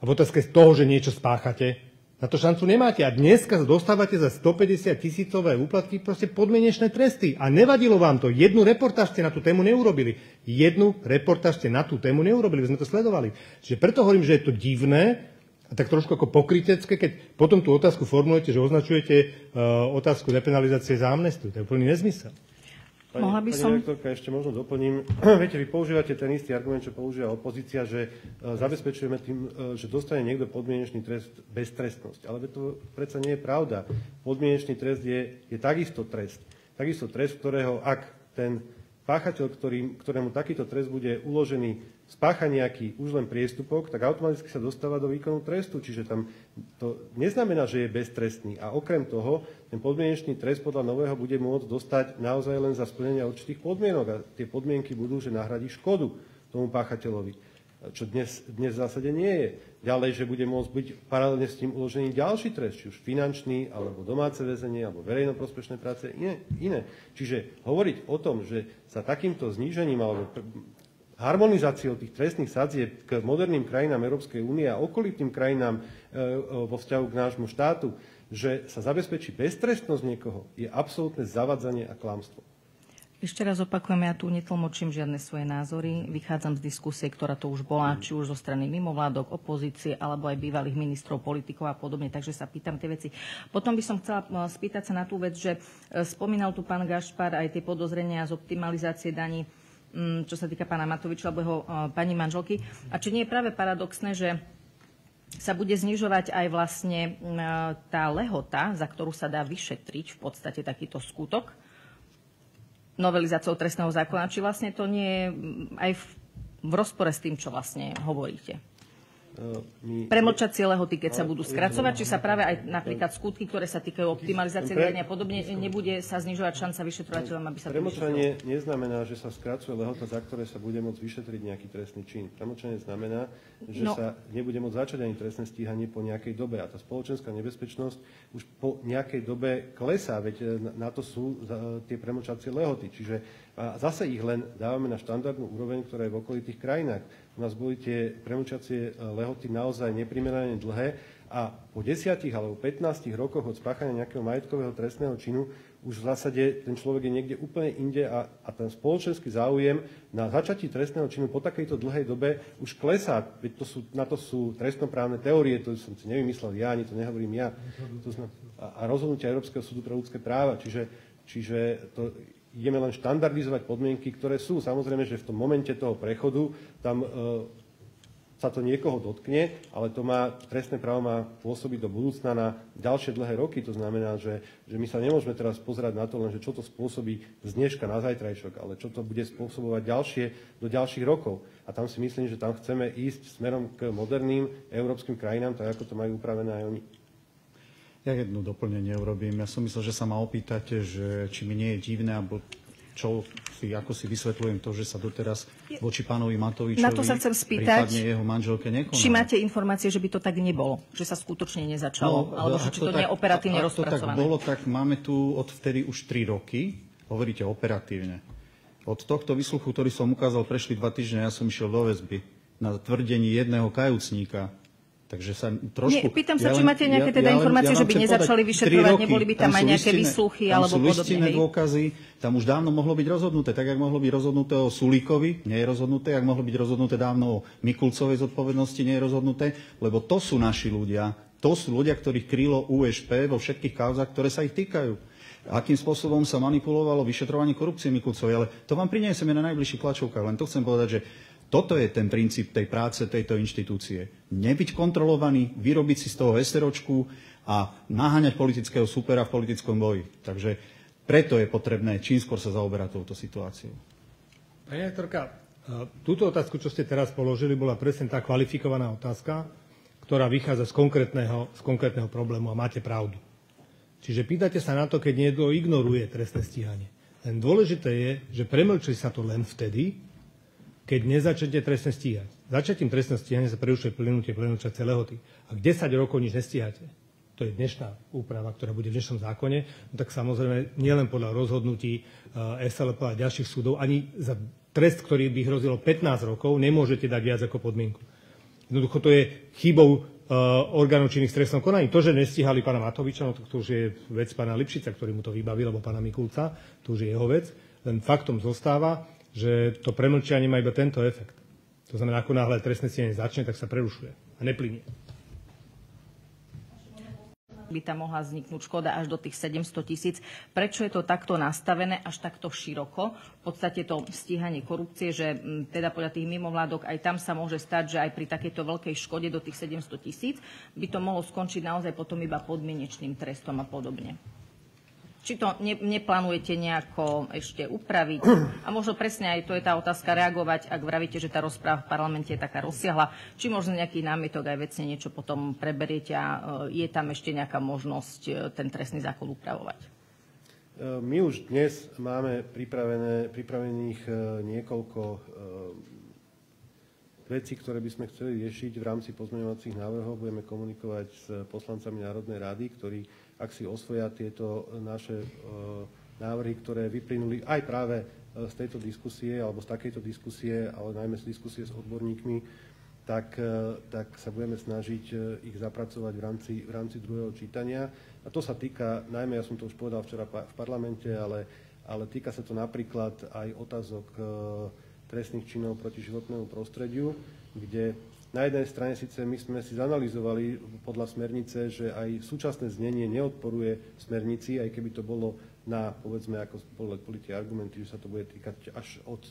a v otázke toho, že niečo spáchate. Na to šancu nemáte. A dneska dostávate za 150 tisícové úplatky proste podmienečné tresty. A nevadilo vám to. Jednu reportáž ste na tú tému neurobili. Jednu reportáž ste na tú tému neurobili. My sme to sledovali. Čiže preto hovorím, že je to divné, tak trošku ako pokrytecké, keď potom tú otázku formulujete, že označujete uh, otázku depenalizácie za amnestiu. To je úplný nezmysel. Pani, Mohla by som... Pani ešte možno doplním. <clears throat> Viete, vy používate ten istý argument, čo používa opozícia, že uh, zabezpečujeme tým, uh, že dostane niekto podmienečný trest bez trestnosť. Ale to predsa nie je pravda. Podmienečný trest je, je takisto trest. Takisto trest, ktorého ak ten páchateľ, ktorý, ktorému takýto trest bude uložený spácha nejaký už len priestupok, tak automaticky sa dostáva do výkonu trestu. Čiže tam to neznamená, že je beztrestný. A okrem toho, ten podmienečný trest podľa nového bude môcť dostať naozaj len za splnenie určitých podmienok. A tie podmienky budú, že nahradí škodu tomu páchateľovi. Čo dnes, dnes v zásade nie je. Ďalej, že bude môcť byť paralelne s tým uložený ďalší trest, či už finančný, alebo domáce väzenie, alebo verejnoprospešné práce, iné, iné. Čiže hovoriť o tom, že sa takýmto znížením alebo harmonizáciou tých trestných sadzieb k moderným krajinám Európskej únie a okolitým krajinám e, e, vo vzťahu k nášmu štátu, že sa zabezpečí beztrestnosť niekoho, je absolútne zavadzanie a klamstvo. Ešte raz opakujem, ja tu netlmočím žiadne svoje názory. Vychádzam z diskusie, ktorá to už bola, či už zo strany mimovládok, opozície, alebo aj bývalých ministrov, politikov a podobne. Takže sa pýtam tie veci. Potom by som chcela e, spýtať sa na tú vec, že spomínal tu pán Gašpar aj tie podozrenia z optimalizácie daní Mm, čo sa týka pána Matoviča alebo jeho pani manželky. A či nie je práve paradoxné, že sa bude znižovať aj vlastne mm, tá lehota, za ktorú sa dá vyšetriť v podstate takýto skutok novelizáciou trestného zákona, či vlastne to nie je mm, aj v, v rozpore s tým, čo vlastne hovoríte. My... Premlčacie lehoty, keď sa budú skracovať, či sa práve aj napríklad skutky, ktoré sa týkajú optimalizácie pre... a podobne, nebude sa znižovať šanca vyšetrovateľom, aby sa Premlčanie neznamená, že sa skracuje lehota, za ktoré sa bude môcť vyšetriť nejaký trestný čin. Premlčanie znamená, že no. sa nebude môcť začať ani trestné stíhanie po nejakej dobe. A tá spoločenská nebezpečnosť už po nejakej dobe klesá, veď na to sú tie premlčacie lehoty. Čiže a zase ich len dávame na štandardnú úroveň, ktorá je v okolitých krajinách. U nás boli tie premlčacie e, lehoty naozaj neprimerane dlhé a po 10 alebo 15 rokoch od spáchania nejakého majetkového trestného činu už v zásade ten človek je niekde úplne inde a, a ten spoločenský záujem na začatí trestného činu po takejto dlhej dobe už klesá. Veď to sú, na to sú trestnoprávne teórie, to som si nevymyslel ja, ani to nehovorím ja. To znamená, a, a rozhodnutia Európskeho súdu pre ľudské práva. Čiže, čiže to, ideme len štandardizovať podmienky, ktoré sú. Samozrejme, že v tom momente toho prechodu tam e, sa to niekoho dotkne, ale to má, trestné právo má pôsobiť do budúcna na ďalšie dlhé roky. To znamená, že, že my sa nemôžeme teraz pozerať na to len, že čo to spôsobí z dneška na zajtrajšok, ale čo to bude spôsobovať ďalšie do ďalších rokov. A tam si myslím, že tam chceme ísť smerom k moderným európskym krajinám, tak ako to majú upravené aj oni. Ja jednu doplnenie urobím. Ja som myslel, že sa ma opýtate, že či mi nie je divné, alebo čo si, ako si vysvetľujem to, že sa doteraz voči pánovi Matovičovi, Na to sa chcem spýtať, jeho manželke nekoná. Či máte informácie, že by to tak nebolo? Že sa skutočne nezačalo? No, alebo že či to, to nie je operatívne ak, rozpracované? Ak to tak bolo, tak máme tu od vtedy už 3 roky. Hovoríte operatívne. Od tohto vysluchu, ktorý som ukázal, prešli dva týždne, ja som išiel do väzby na tvrdení jedného kajúcníka, Takže sa trošku... Nie, pýtam sa, ja či máte nejaké teda ja, informácie, ja že by nezačali vyšetrovať, roky, neboli by tam, tam aj nejaké listinné, výsluchy alebo sú podobne. dôkazy, tam už dávno mohlo byť rozhodnuté, tak jak mohlo byť rozhodnuté o Sulíkovi, nie je rozhodnuté, ak mohlo byť rozhodnuté dávno o Mikulcovej zodpovednosti, nie je rozhodnuté, lebo to sú naši ľudia, to sú ľudia, ktorých krylo USP vo všetkých kauzach, ktoré sa ich týkajú. Akým spôsobom sa manipulovalo vyšetrovanie korupcie Mikulcovej, ale to vám prinesieme na najbližších tlačovkách. Len to chcem povedať, že toto je ten princíp tej práce tejto inštitúcie. Nebyť kontrolovaný, vyrobiť si z toho SROčku a naháňať politického supera v politickom boji. Takže preto je potrebné čím skôr sa zaoberať touto situáciou. Pani rektorka, túto otázku, čo ste teraz položili, bola presne tá kvalifikovaná otázka, ktorá vychádza z konkrétneho, z konkrétneho problému a máte pravdu. Čiže pýtate sa na to, keď niekto ignoruje trestné stíhanie. Len dôležité je, že premlčí sa to len vtedy, keď nezačnete trestne stíhať. Začatím trestného stíhania sa prerušuje plynutie plynúčacej lehoty. Ak 10 rokov nič nestíhate, to je dnešná úprava, ktorá bude v dnešnom zákone, no tak samozrejme nielen podľa rozhodnutí eh, SLP a ďalších súdov, ani za trest, ktorý by hrozilo 15 rokov, nemôžete dať viac ako podmienku. Jednoducho to je chybou uh, orgánov činných trestnom konaní. To, že nestíhali pána Matoviča, no to už je vec pána Lipšica, ktorý mu to vybavil, alebo pána Mikulca, to už je jeho vec. Len faktom zostáva, že to premlčanie má iba tento efekt. To znamená, ako náhle trestné stíhanie začne, tak sa prerušuje a neplynie by tam mohla vzniknúť škoda až do tých 700 tisíc. Prečo je to takto nastavené až takto široko? V podstate to stíhanie korupcie, že teda podľa tých mimovládok aj tam sa môže stať, že aj pri takejto veľkej škode do tých 700 tisíc by to mohlo skončiť naozaj potom iba podmienečným trestom a podobne. Či to ne, neplánujete nejako ešte upraviť? A možno presne aj to je tá otázka reagovať, ak vravíte, že tá rozpráva v parlamente je taká rozsiahla, či možno nejaký námietok aj vecne niečo potom preberiete a e, je tam ešte nejaká možnosť e, ten trestný zákon upravovať? E, my už dnes máme pripravených niekoľko vecí, ktoré by sme chceli riešiť v rámci pozmeňovacích návrhov. Budeme komunikovať s poslancami Národnej rady, ktorí ak si osvoja tieto naše e, návrhy, ktoré vyplynuli aj práve e, z tejto diskusie alebo z takejto diskusie, ale najmä z diskusie s odborníkmi, tak, e, tak sa budeme snažiť ich zapracovať v rámci, v rámci druhého čítania. A to sa týka, najmä, ja som to už povedal včera v parlamente, ale, ale týka sa to napríklad aj otázok trestných činov proti životnému prostrediu, kde na jednej strane síce my sme si zanalizovali podľa smernice, že aj súčasné znenie neodporuje smernici, aj keby to bolo na, povedzme, ako boli tie argumenty, že sa to bude týkať až od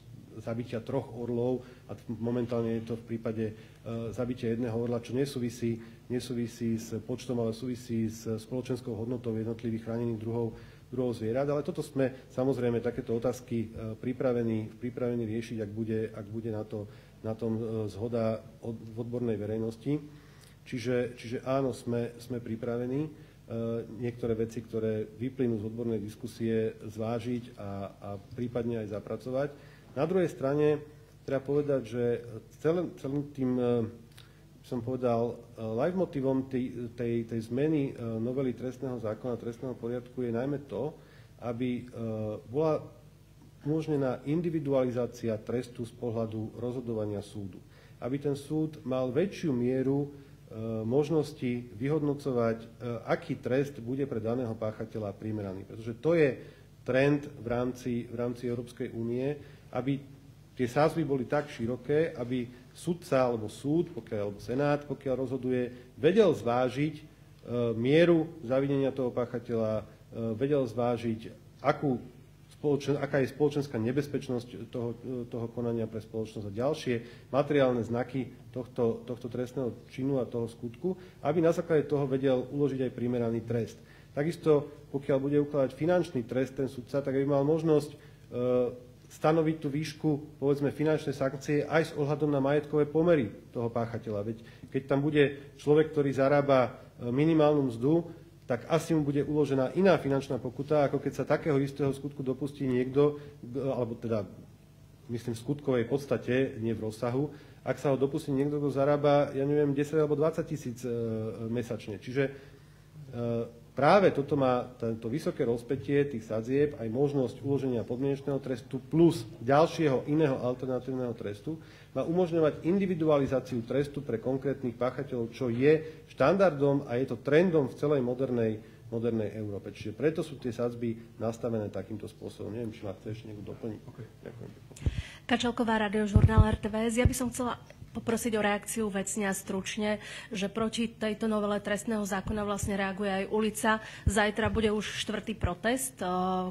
zabitia troch orlov a momentálne je to v prípade uh, zabitia jedného orla, čo nesúvisí, nesúvisí s počtom, ale súvisí s spoločenskou hodnotou jednotlivých chránených druhov, druhov zvierat. Ale toto sme samozrejme takéto otázky uh, pripravení, pripravení riešiť, ak bude, ak bude na to na tom e, zhoda v odbornej verejnosti. Čiže, čiže áno, sme, sme pripravení e, niektoré veci, ktoré vyplynú z odbornej diskusie, zvážiť a, a prípadne aj zapracovať. Na druhej strane treba povedať, že celým, celým tým, e, som povedal, live motivom tej, tej, tej zmeny novely trestného zákona, trestného poriadku je najmä to, aby bola umožnená individualizácia trestu z pohľadu rozhodovania súdu. Aby ten súd mal väčšiu mieru e, možnosti vyhodnocovať, e, aký trest bude pre daného páchateľa primeraný. Pretože to je trend v rámci, v rámci Európskej únie, aby tie sázby boli tak široké, aby sudca alebo súd, pokiaľ, alebo senát, pokiaľ rozhoduje, vedel zvážiť e, mieru zavinenia toho páchateľa, e, vedel zvážiť, akú spoločen, aká je spoločenská nebezpečnosť toho, toho konania pre spoločnosť a ďalšie materiálne znaky tohto, tohto trestného činu a toho skutku, aby na základe toho vedel uložiť aj primeraný trest. Takisto, pokiaľ bude ukladať finančný trest ten sudca, tak aby mal možnosť e, stanoviť tú výšku, povedzme, finančné sankcie aj s ohľadom na majetkové pomery toho páchateľa. Veď keď tam bude človek, ktorý zarába e, minimálnu mzdu, tak asi mu bude uložená iná finančná pokuta, ako keď sa takého istého skutku dopustí niekto, alebo teda myslím v skutkovej podstate, nie v rozsahu, ak sa ho dopustí niekto, kto zarába, ja neviem, 10 alebo 20 tisíc e, mesačne. Čiže e, práve toto má tento vysoké rozpetie tých sadzieb aj možnosť uloženia podmienečného trestu plus ďalšieho iného alternatívneho trestu má umožňovať individualizáciu trestu pre konkrétnych páchateľov, čo je štandardom a je to trendom v celej modernej, modernej Európe. Čiže preto sú tie sadzby nastavené takýmto spôsobom. Neviem, či ma chce ešte niekto doplniť. Okay. Ďakujem. Kačelková, radiožurnál RTVS. Ja by som chcela poprosiť o reakciu vecne a stručne, že proti tejto novele trestného zákona vlastne reaguje aj ulica. Zajtra bude už štvrtý protest,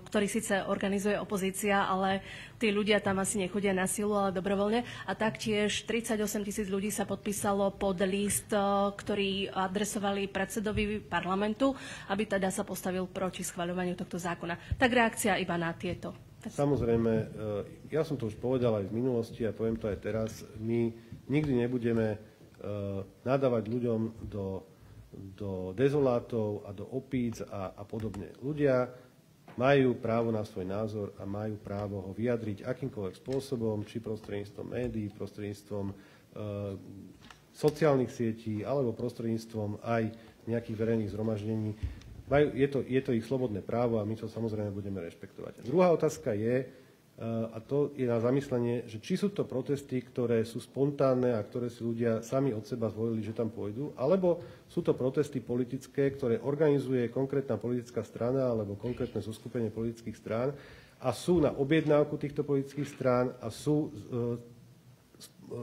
ktorý síce organizuje opozícia, ale tí ľudia tam asi nechodia na silu, ale dobrovoľne. A taktiež 38 tisíc ľudí sa podpísalo pod list, ktorý adresovali predsedovi parlamentu, aby teda sa postavil proti schvaľovaniu tohto zákona. Tak reakcia iba na tieto. Samozrejme, eh, ja som to už povedal aj v minulosti a poviem to aj teraz. My Nikdy nebudeme e, nadávať ľuďom do, do dezolátov a do opíc a, a podobne. Ľudia majú právo na svoj názor a majú právo ho vyjadriť akýmkoľvek spôsobom, či prostredníctvom médií, prostredníctvom e, sociálnych sietí alebo prostredníctvom aj nejakých verejných zhromaždení. Majú, je, to, je to ich slobodné právo a my to samozrejme budeme rešpektovať. Druhá otázka je, a to je na zamyslenie, že či sú to protesty, ktoré sú spontánne a ktoré si ľudia sami od seba zvolili, že tam pôjdu, alebo sú to protesty politické, ktoré organizuje konkrétna politická strana alebo konkrétne zoskupenie politických strán a sú na objednávku týchto politických strán a sú e,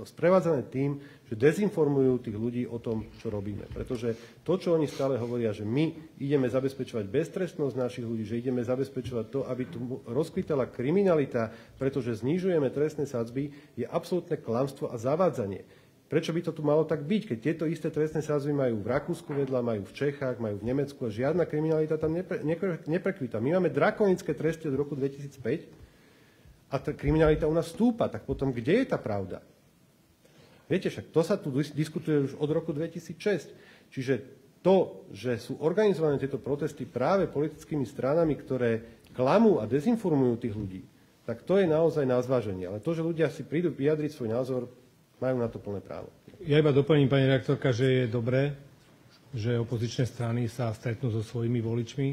sprevádzané tým, že dezinformujú tých ľudí o tom, čo robíme. Pretože to, čo oni stále hovoria, že my ideme zabezpečovať beztrestnosť našich ľudí, že ideme zabezpečovať to, aby tu rozkvitala kriminalita, pretože znižujeme trestné sadzby, je absolútne klamstvo a zavádzanie. Prečo by to tu malo tak byť, keď tieto isté trestné sázvy majú v Rakúsku vedľa, majú v Čechách, majú v Nemecku a žiadna kriminalita tam nepre, nepre. My máme drakonické tresty od roku 2005 a tá kriminalita u nás stúpa, tak potom kde je tá pravda? Viete, však to sa tu diskutuje už od roku 2006. Čiže to, že sú organizované tieto protesty práve politickými stranami, ktoré klamú a dezinformujú tých ľudí, tak to je naozaj na zváženie. Ale to, že ľudia si prídu vyjadriť svoj názor, majú na to plné právo. Ja iba doplním, pani rektorka, že je dobré, že opozičné strany sa stretnú so svojimi voličmi.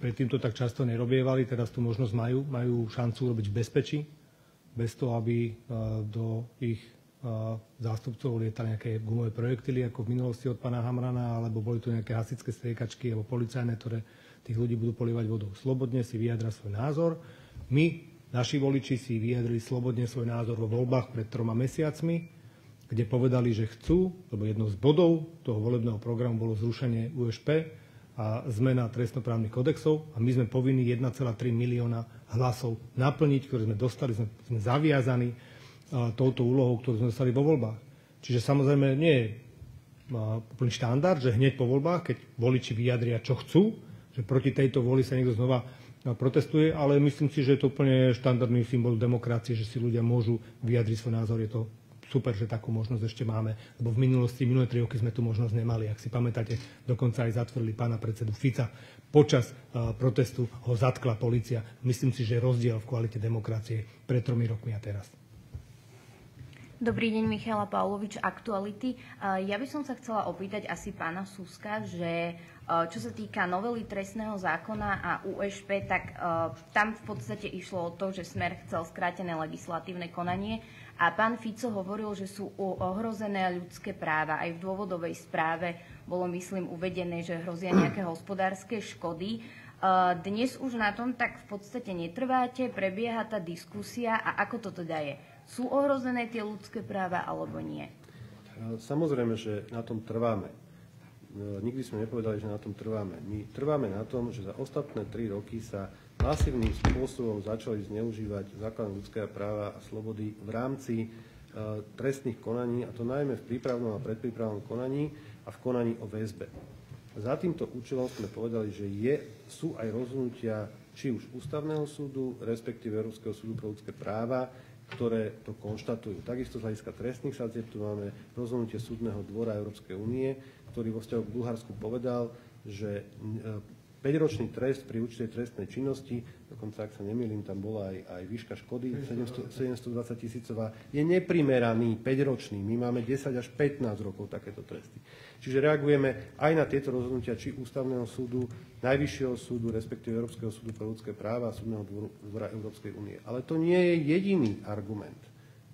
Predtým to tak často nerobievali, teraz tú možnosť majú, majú šancu robiť v bezpečí bez toho, aby e, do ich e, zástupcov lietali nejaké gumové projektily, ako v minulosti od pána Hamrana, alebo boli tu nejaké hasičské striekačky alebo policajné, ktoré tých ľudí budú polievať vodou. Slobodne si vyjadra svoj názor. My, naši voliči, si vyjadrili slobodne svoj názor vo voľbách pred troma mesiacmi, kde povedali, že chcú, lebo jednou z bodov toho volebného programu bolo zrušenie USP, a zmena trestnoprávnych kodexov a my sme povinni 1,3 milióna hlasov naplniť, ktoré sme dostali, sme, sme zaviazaní touto úlohou, ktorú sme dostali vo voľbách. Čiže samozrejme nie je úplný štandard, že hneď po voľbách, keď voliči vyjadria, čo chcú, že proti tejto voli sa niekto znova protestuje, ale myslím si, že je to úplne štandardný symbol demokracie, že si ľudia môžu vyjadriť svoj názor. Je to super, že takú možnosť ešte máme, lebo v minulosti, minulé tri roky sme tu možnosť nemali. Ak si pamätáte, dokonca aj zatvorili pána predsedu Fica. Počas uh, protestu ho zatkla policia. Myslím si, že rozdiel v kvalite demokracie pred tromi rokmi a teraz. Dobrý deň, Michala Pavlovič, Aktuality. Ja by som sa chcela opýtať asi pána Suska, že čo sa týka novely trestného zákona a USP, tak tam v podstate išlo o to, že Smer chcel skrátené legislatívne konanie a pán Fico hovoril, že sú ohrozené ľudské práva. Aj v dôvodovej správe bolo, myslím, uvedené, že hrozia <clears throat> nejaké hospodárske škody. Dnes už na tom tak v podstate netrváte, prebieha tá diskusia a ako to teda je? Sú ohrozené tie ľudské práva alebo nie? Samozrejme, že na tom trváme. Nikdy sme nepovedali, že na tom trváme. My trváme na tom, že za ostatné tri roky sa masívnym spôsobom začali zneužívať základné ľudské práva a slobody v rámci e, trestných konaní, a to najmä v prípravnom a predprípravnom konaní a v konaní o väzbe. Za týmto účelom sme povedali, že je, sú aj rozhodnutia či už Ústavného súdu, respektíve Európskeho súdu pre ľudské práva, ktoré to konštatujú. Takisto z hľadiska trestných sadzieb tu máme rozhodnutie súdneho dvora Európskej únie, ktorý vo vzťahu k Bulharsku povedal, že e, 5-ročný trest pri určitej trestnej činnosti, dokonca ak sa nemýlim, tam bola aj, aj výška škody 700, 720 tisícová, je neprimeraný 5-ročný. My máme 10 až 15 rokov takéto tresty. Čiže reagujeme aj na tieto rozhodnutia či Ústavného súdu, Najvyššieho súdu, respektíve Európskeho súdu pre ľudské práva a Súdneho dvora Európskej únie. Ale to nie je jediný argument,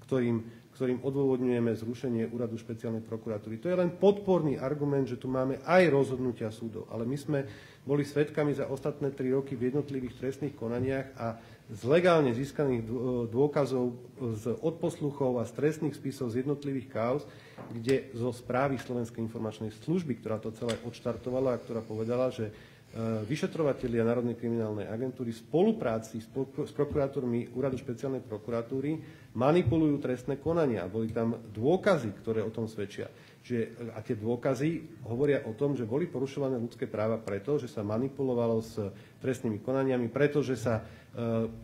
ktorým, ktorým odôvodňujeme zrušenie úradu špeciálnej prokuratúry. To je len podporný argument, že tu máme aj rozhodnutia súdov. Ale my sme boli svedkami za ostatné tri roky v jednotlivých trestných konaniach a z legálne získaných dôkazov z odposluchov a z trestných spisov z jednotlivých kauz, kde zo správy Slovenskej informačnej služby, ktorá to celé odštartovala a ktorá povedala, že e, vyšetrovatelia Národnej kriminálnej agentúry v spolupráci s prokurátormi Úradu špeciálnej prokuratúry manipulujú trestné konania. Boli tam dôkazy, ktoré o tom svedčia. Čiže, a tie dôkazy hovoria o tom, že boli porušované ľudské práva preto, že sa manipulovalo s trestnými konaniami, pretože sa e,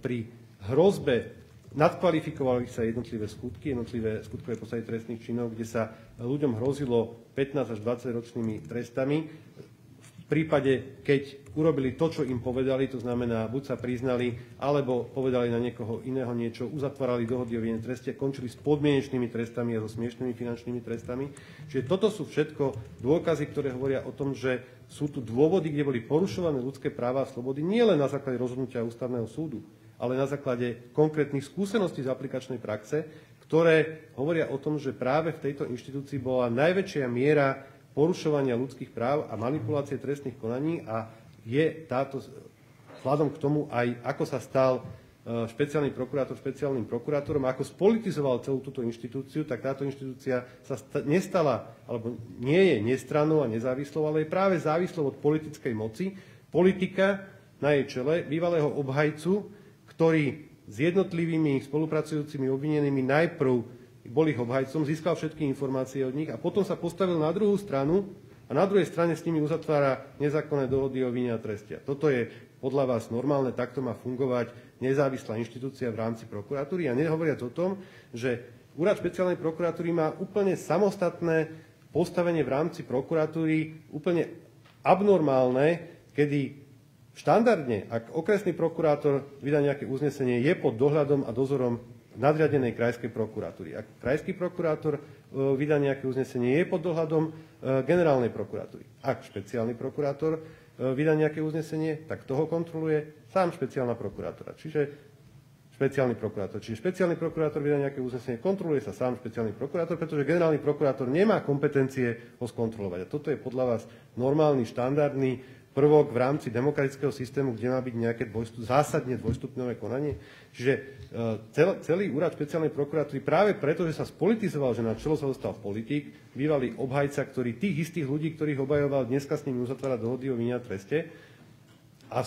pri hrozbe nadkvalifikovali sa jednotlivé skutky, jednotlivé skutkové podstate trestných činov, kde sa ľuďom hrozilo 15 až 20 ročnými trestami prípade, keď urobili to, čo im povedali, to znamená, buď sa priznali, alebo povedali na niekoho iného niečo, uzatvárali dohody o viene treste, končili s podmienečnými trestami a so smiešnými finančnými trestami. Čiže toto sú všetko dôkazy, ktoré hovoria o tom, že sú tu dôvody, kde boli porušované ľudské práva a slobody, nielen na základe rozhodnutia Ústavného súdu, ale na základe konkrétnych skúseností z aplikačnej praxe, ktoré hovoria o tom, že práve v tejto inštitúcii bola najväčšia miera porušovania ľudských práv a manipulácie trestných konaní a je táto, vzhľadom k tomu aj ako sa stal e, špeciálny prokurátor špeciálnym prokurátorom, ako spolitizoval celú túto inštitúciu, tak táto inštitúcia sa nestala, alebo nie je nestrannou a nezávislou, ale je práve závislou od politickej moci. Politika na jej čele, bývalého obhajcu, ktorý s jednotlivými spolupracujúcimi obvinenými najprv bol ich obhajcom, získal všetky informácie od nich a potom sa postavil na druhú stranu a na druhej strane s nimi uzatvára nezákonné dohody o vine a trestia. Toto je podľa vás normálne, takto má fungovať nezávislá inštitúcia v rámci prokuratúry a nehovoriac o tom, že úrad špeciálnej prokuratúry má úplne samostatné postavenie v rámci prokuratúry, úplne abnormálne, kedy štandardne, ak okresný prokurátor vydá nejaké uznesenie, je pod dohľadom a dozorom nadriadenej krajskej prokuratúry. Ak krajský prokurátor e, vydá nejaké uznesenie, je pod dohľadom e, generálnej prokuratúry. Ak špeciálny prokurátor e, vydá nejaké uznesenie, tak toho kontroluje sám špeciálna prokurátora. Čiže špeciálny prokurátor. Čiže špeciálny prokurátor vydá nejaké uznesenie, kontroluje sa sám špeciálny prokurátor, pretože generálny prokurátor nemá kompetencie ho skontrolovať. A toto je podľa vás normálny, štandardný prvok v rámci demokratického systému, kde má byť nejaké dvojstup, zásadne dvojstupňové konanie. Čiže e, celý úrad špeciálnej prokuratúry práve preto, že sa spolitizoval, že na čelo sa dostal politik, bývalý obhajca, ktorý tých istých ľudí, ktorých obajoval, dneska s nimi uzatvára dohody o vinia treste a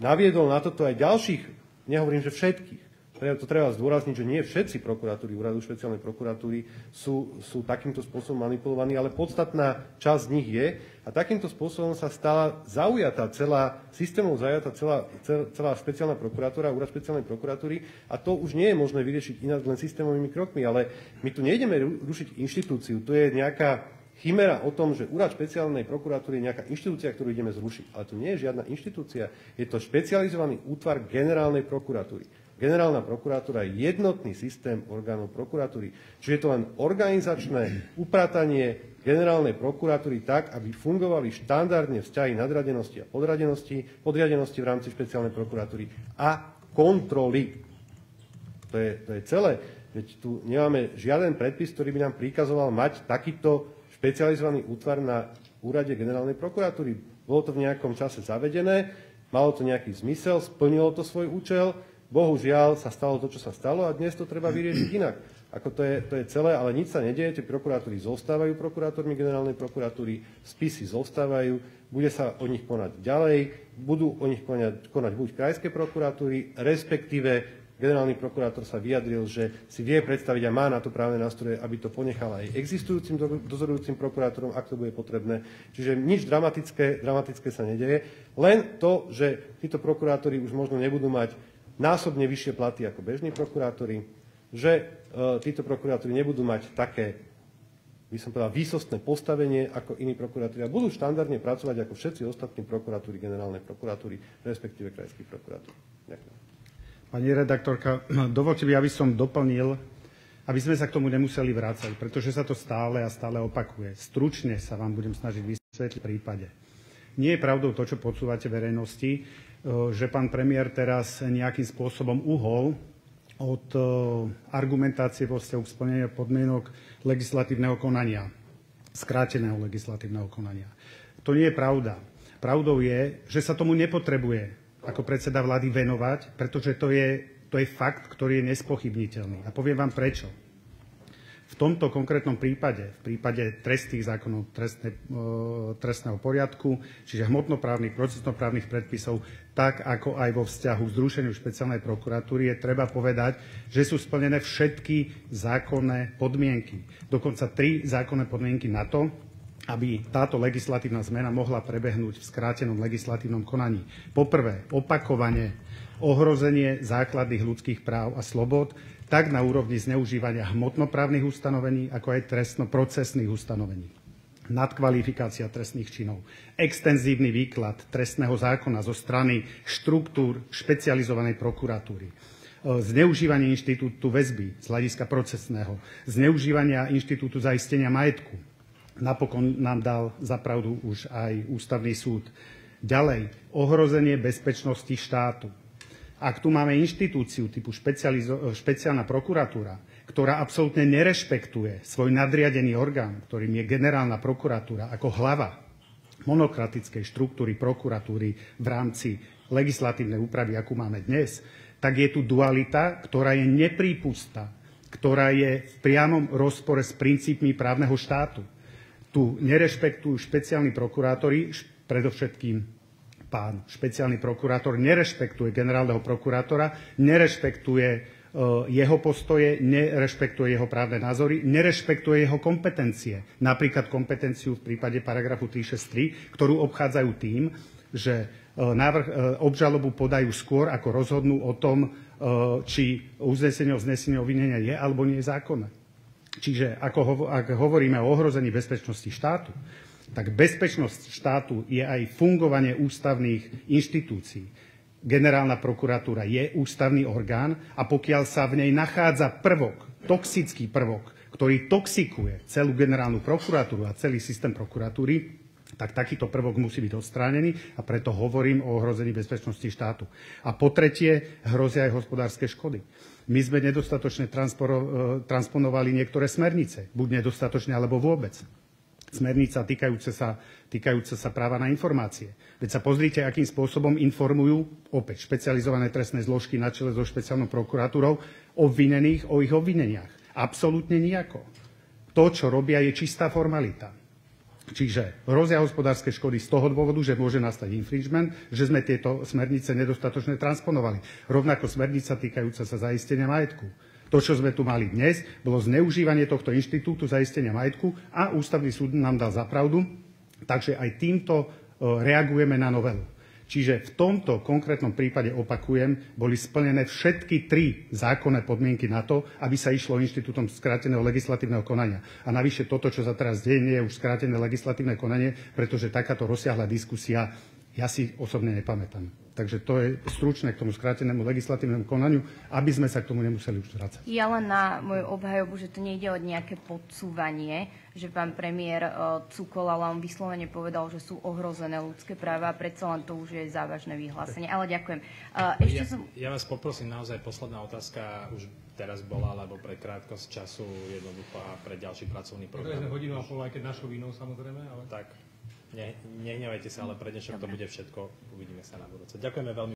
naviedol na toto aj ďalších, nehovorím, že všetkých, to treba zdôrazniť, že nie všetci prokuratúry, úradu špeciálnej prokuratúry sú, sú takýmto spôsobom manipulovaní, ale podstatná časť z nich je. A takýmto spôsobom sa stala zaujatá celá, systémov zaujatá celá, celá špeciálna prokuratúra, úrad špeciálnej prokuratúry a to už nie je možné vyriešiť inak len systémovými krokmi, ale my tu nejdeme rušiť inštitúciu, to je nejaká chimera o tom, že úrad špeciálnej prokuratúry je nejaká inštitúcia, ktorú ideme zrušiť. Ale to nie je žiadna inštitúcia, je to špecializovaný útvar generálnej prokuratúry. Generálna prokuratúra je jednotný systém orgánov prokuratúry. Čiže je to len organizačné upratanie generálnej prokuratúry tak, aby fungovali štandardne vzťahy nadradenosti a podradenosti, podriadenosti v rámci špeciálnej prokuratúry a kontroly. To je, to je celé. Veď tu nemáme žiaden predpis, ktorý by nám prikazoval mať takýto špecializovaný útvar na úrade generálnej prokuratúry. Bolo to v nejakom čase zavedené, malo to nejaký zmysel, splnilo to svoj účel, Bohužiaľ sa stalo to, čo sa stalo a dnes to treba vyriešiť inak. Ako to je, to je celé, ale nič sa nedieje, tie prokurátory zostávajú prokurátormi generálnej prokuratúry, spisy zostávajú, bude sa o nich konať ďalej, budú o nich konať, konať buď krajské prokuratúry, respektíve generálny prokurátor sa vyjadril, že si vie predstaviť a má na to právne nástroje, aby to ponechal aj existujúcim dozorujúcim prokurátorom, ak to bude potrebné. Čiže nič dramatické, dramatické sa nedeje, len to, že títo prokurátori už možno nebudú mať násobne vyššie platy ako bežní prokurátori, že e, títo prokurátori nebudú mať také by som povedal, výsostné postavenie ako iní prokurátori a budú štandardne pracovať ako všetci ostatní prokuratúry, generálnej prokuratúry, respektíve krajských prokuratúr. Ďakujem. Pani redaktorka, <clears throat> dovolte by, aby som doplnil, aby sme sa k tomu nemuseli vrácať, pretože sa to stále a stále opakuje. Stručne sa vám budem snažiť vysvetliť v prípade. Nie je pravdou to, čo podsúvate verejnosti, že pán premiér teraz nejakým spôsobom uhol od e, argumentácie vo vzťahu k splneniu podmienok legislatívneho konania, skráteného legislatívneho konania. To nie je pravda. Pravdou je, že sa tomu nepotrebuje ako predseda vlády venovať, pretože to je, to je fakt, ktorý je nespochybniteľný. A poviem vám prečo. V tomto konkrétnom prípade, v prípade trestných zákonov trestne, trestného poriadku, čiže hmotnoprávnych, procesnoprávnych predpisov, tak ako aj vo vzťahu k zrušeniu špeciálnej prokuratúry, je treba povedať, že sú splnené všetky zákonné podmienky. Dokonca tri zákonné podmienky na to, aby táto legislatívna zmena mohla prebehnúť v skrátenom legislatívnom konaní. Poprvé, opakovane ohrozenie základných ľudských práv a slobod, tak na úrovni zneužívania hmotnoprávnych ustanovení, ako aj trestnoprocesných ustanovení. Nadkvalifikácia trestných činov, extenzívny výklad trestného zákona zo strany štruktúr špecializovanej prokuratúry, e, zneužívanie inštitútu väzby z hľadiska procesného, zneužívania inštitútu zaistenia majetku. Napokon nám dal zapravdu už aj ústavný súd. Ďalej, ohrozenie bezpečnosti štátu ak tu máme inštitúciu typu špeciálna prokuratúra, ktorá absolútne nerešpektuje svoj nadriadený orgán, ktorým je generálna prokuratúra ako hlava monokratickej štruktúry prokuratúry v rámci legislatívnej úpravy, akú máme dnes, tak je tu dualita, ktorá je neprípustná, ktorá je v priamom rozpore s princípmi právneho štátu. Tu nerešpektujú špeciálni prokurátori, predovšetkým pán špeciálny prokurátor nerešpektuje generálneho prokurátora, nerešpektuje e, jeho postoje, nerešpektuje jeho právne názory, nerešpektuje jeho kompetencie. Napríklad kompetenciu v prípade paragrafu 363, ktorú obchádzajú tým, že e, návrh e, obžalobu podajú skôr, ako rozhodnú o tom, či uznesenie o znesení obvinenia je alebo nie je zákonné. Čiže ako, ak hovoríme o ohrození bezpečnosti štátu, tak bezpečnosť štátu je aj fungovanie ústavných inštitúcií. Generálna prokuratúra je ústavný orgán a pokiaľ sa v nej nachádza prvok, toxický prvok, ktorý toxikuje celú generálnu prokuratúru a celý systém prokuratúry, tak takýto prvok musí byť odstránený a preto hovorím o ohrození bezpečnosti štátu. A po tretie, hrozia aj hospodárske škody. My sme nedostatočne transponovali niektoré smernice, buď nedostatočne, alebo vôbec smernica týkajúce sa, týkajúce sa práva na informácie. Veď sa pozrite, akým spôsobom informujú opäť špecializované trestné zložky na čele so špeciálnou prokuratúrou obvinených o ich obvineniach. Absolútne nejako. To, čo robia, je čistá formalita. Čiže hrozia hospodárske škody z toho dôvodu, že môže nastať infringement, že sme tieto smernice nedostatočne transponovali. Rovnako smernica týkajúca sa zaistenia majetku to, čo sme tu mali dnes, bolo zneužívanie tohto inštitútu zaistenia majetku a ústavný súd nám dal zapravdu, takže aj týmto e, reagujeme na novelu. Čiže v tomto konkrétnom prípade, opakujem, boli splnené všetky tri zákonné podmienky na to, aby sa išlo inštitútom skráteného legislatívneho konania. A navyše toto, čo sa teraz deje, nie je už skrátené legislatívne konanie, pretože takáto rozsiahla diskusia ja si osobne nepamätám. Takže to je stručné k tomu skrátenému legislatívnemu konaniu, aby sme sa k tomu nemuseli už vrácať. Ja len na moju obhajobu, že to nejde o nejaké podsúvanie, že pán premiér uh, cukol, ale on vyslovene povedal, že sú ohrozené ľudské práva a predsa len to už je závažné vyhlásenie. Ale ďakujem. Uh, ešte ja, som... ja vás poprosím, naozaj posledná otázka už teraz bola, lebo pre krátkosť času jednoducho a pre ďalší pracovný program. sme hodinu a pol, aj keď našou vinou samozrejme, ale... Tak, ne, nehnevajte sa, ale pre dnešok to bude všetko. Uvidíme sa na budúce. Ďakujeme veľmi.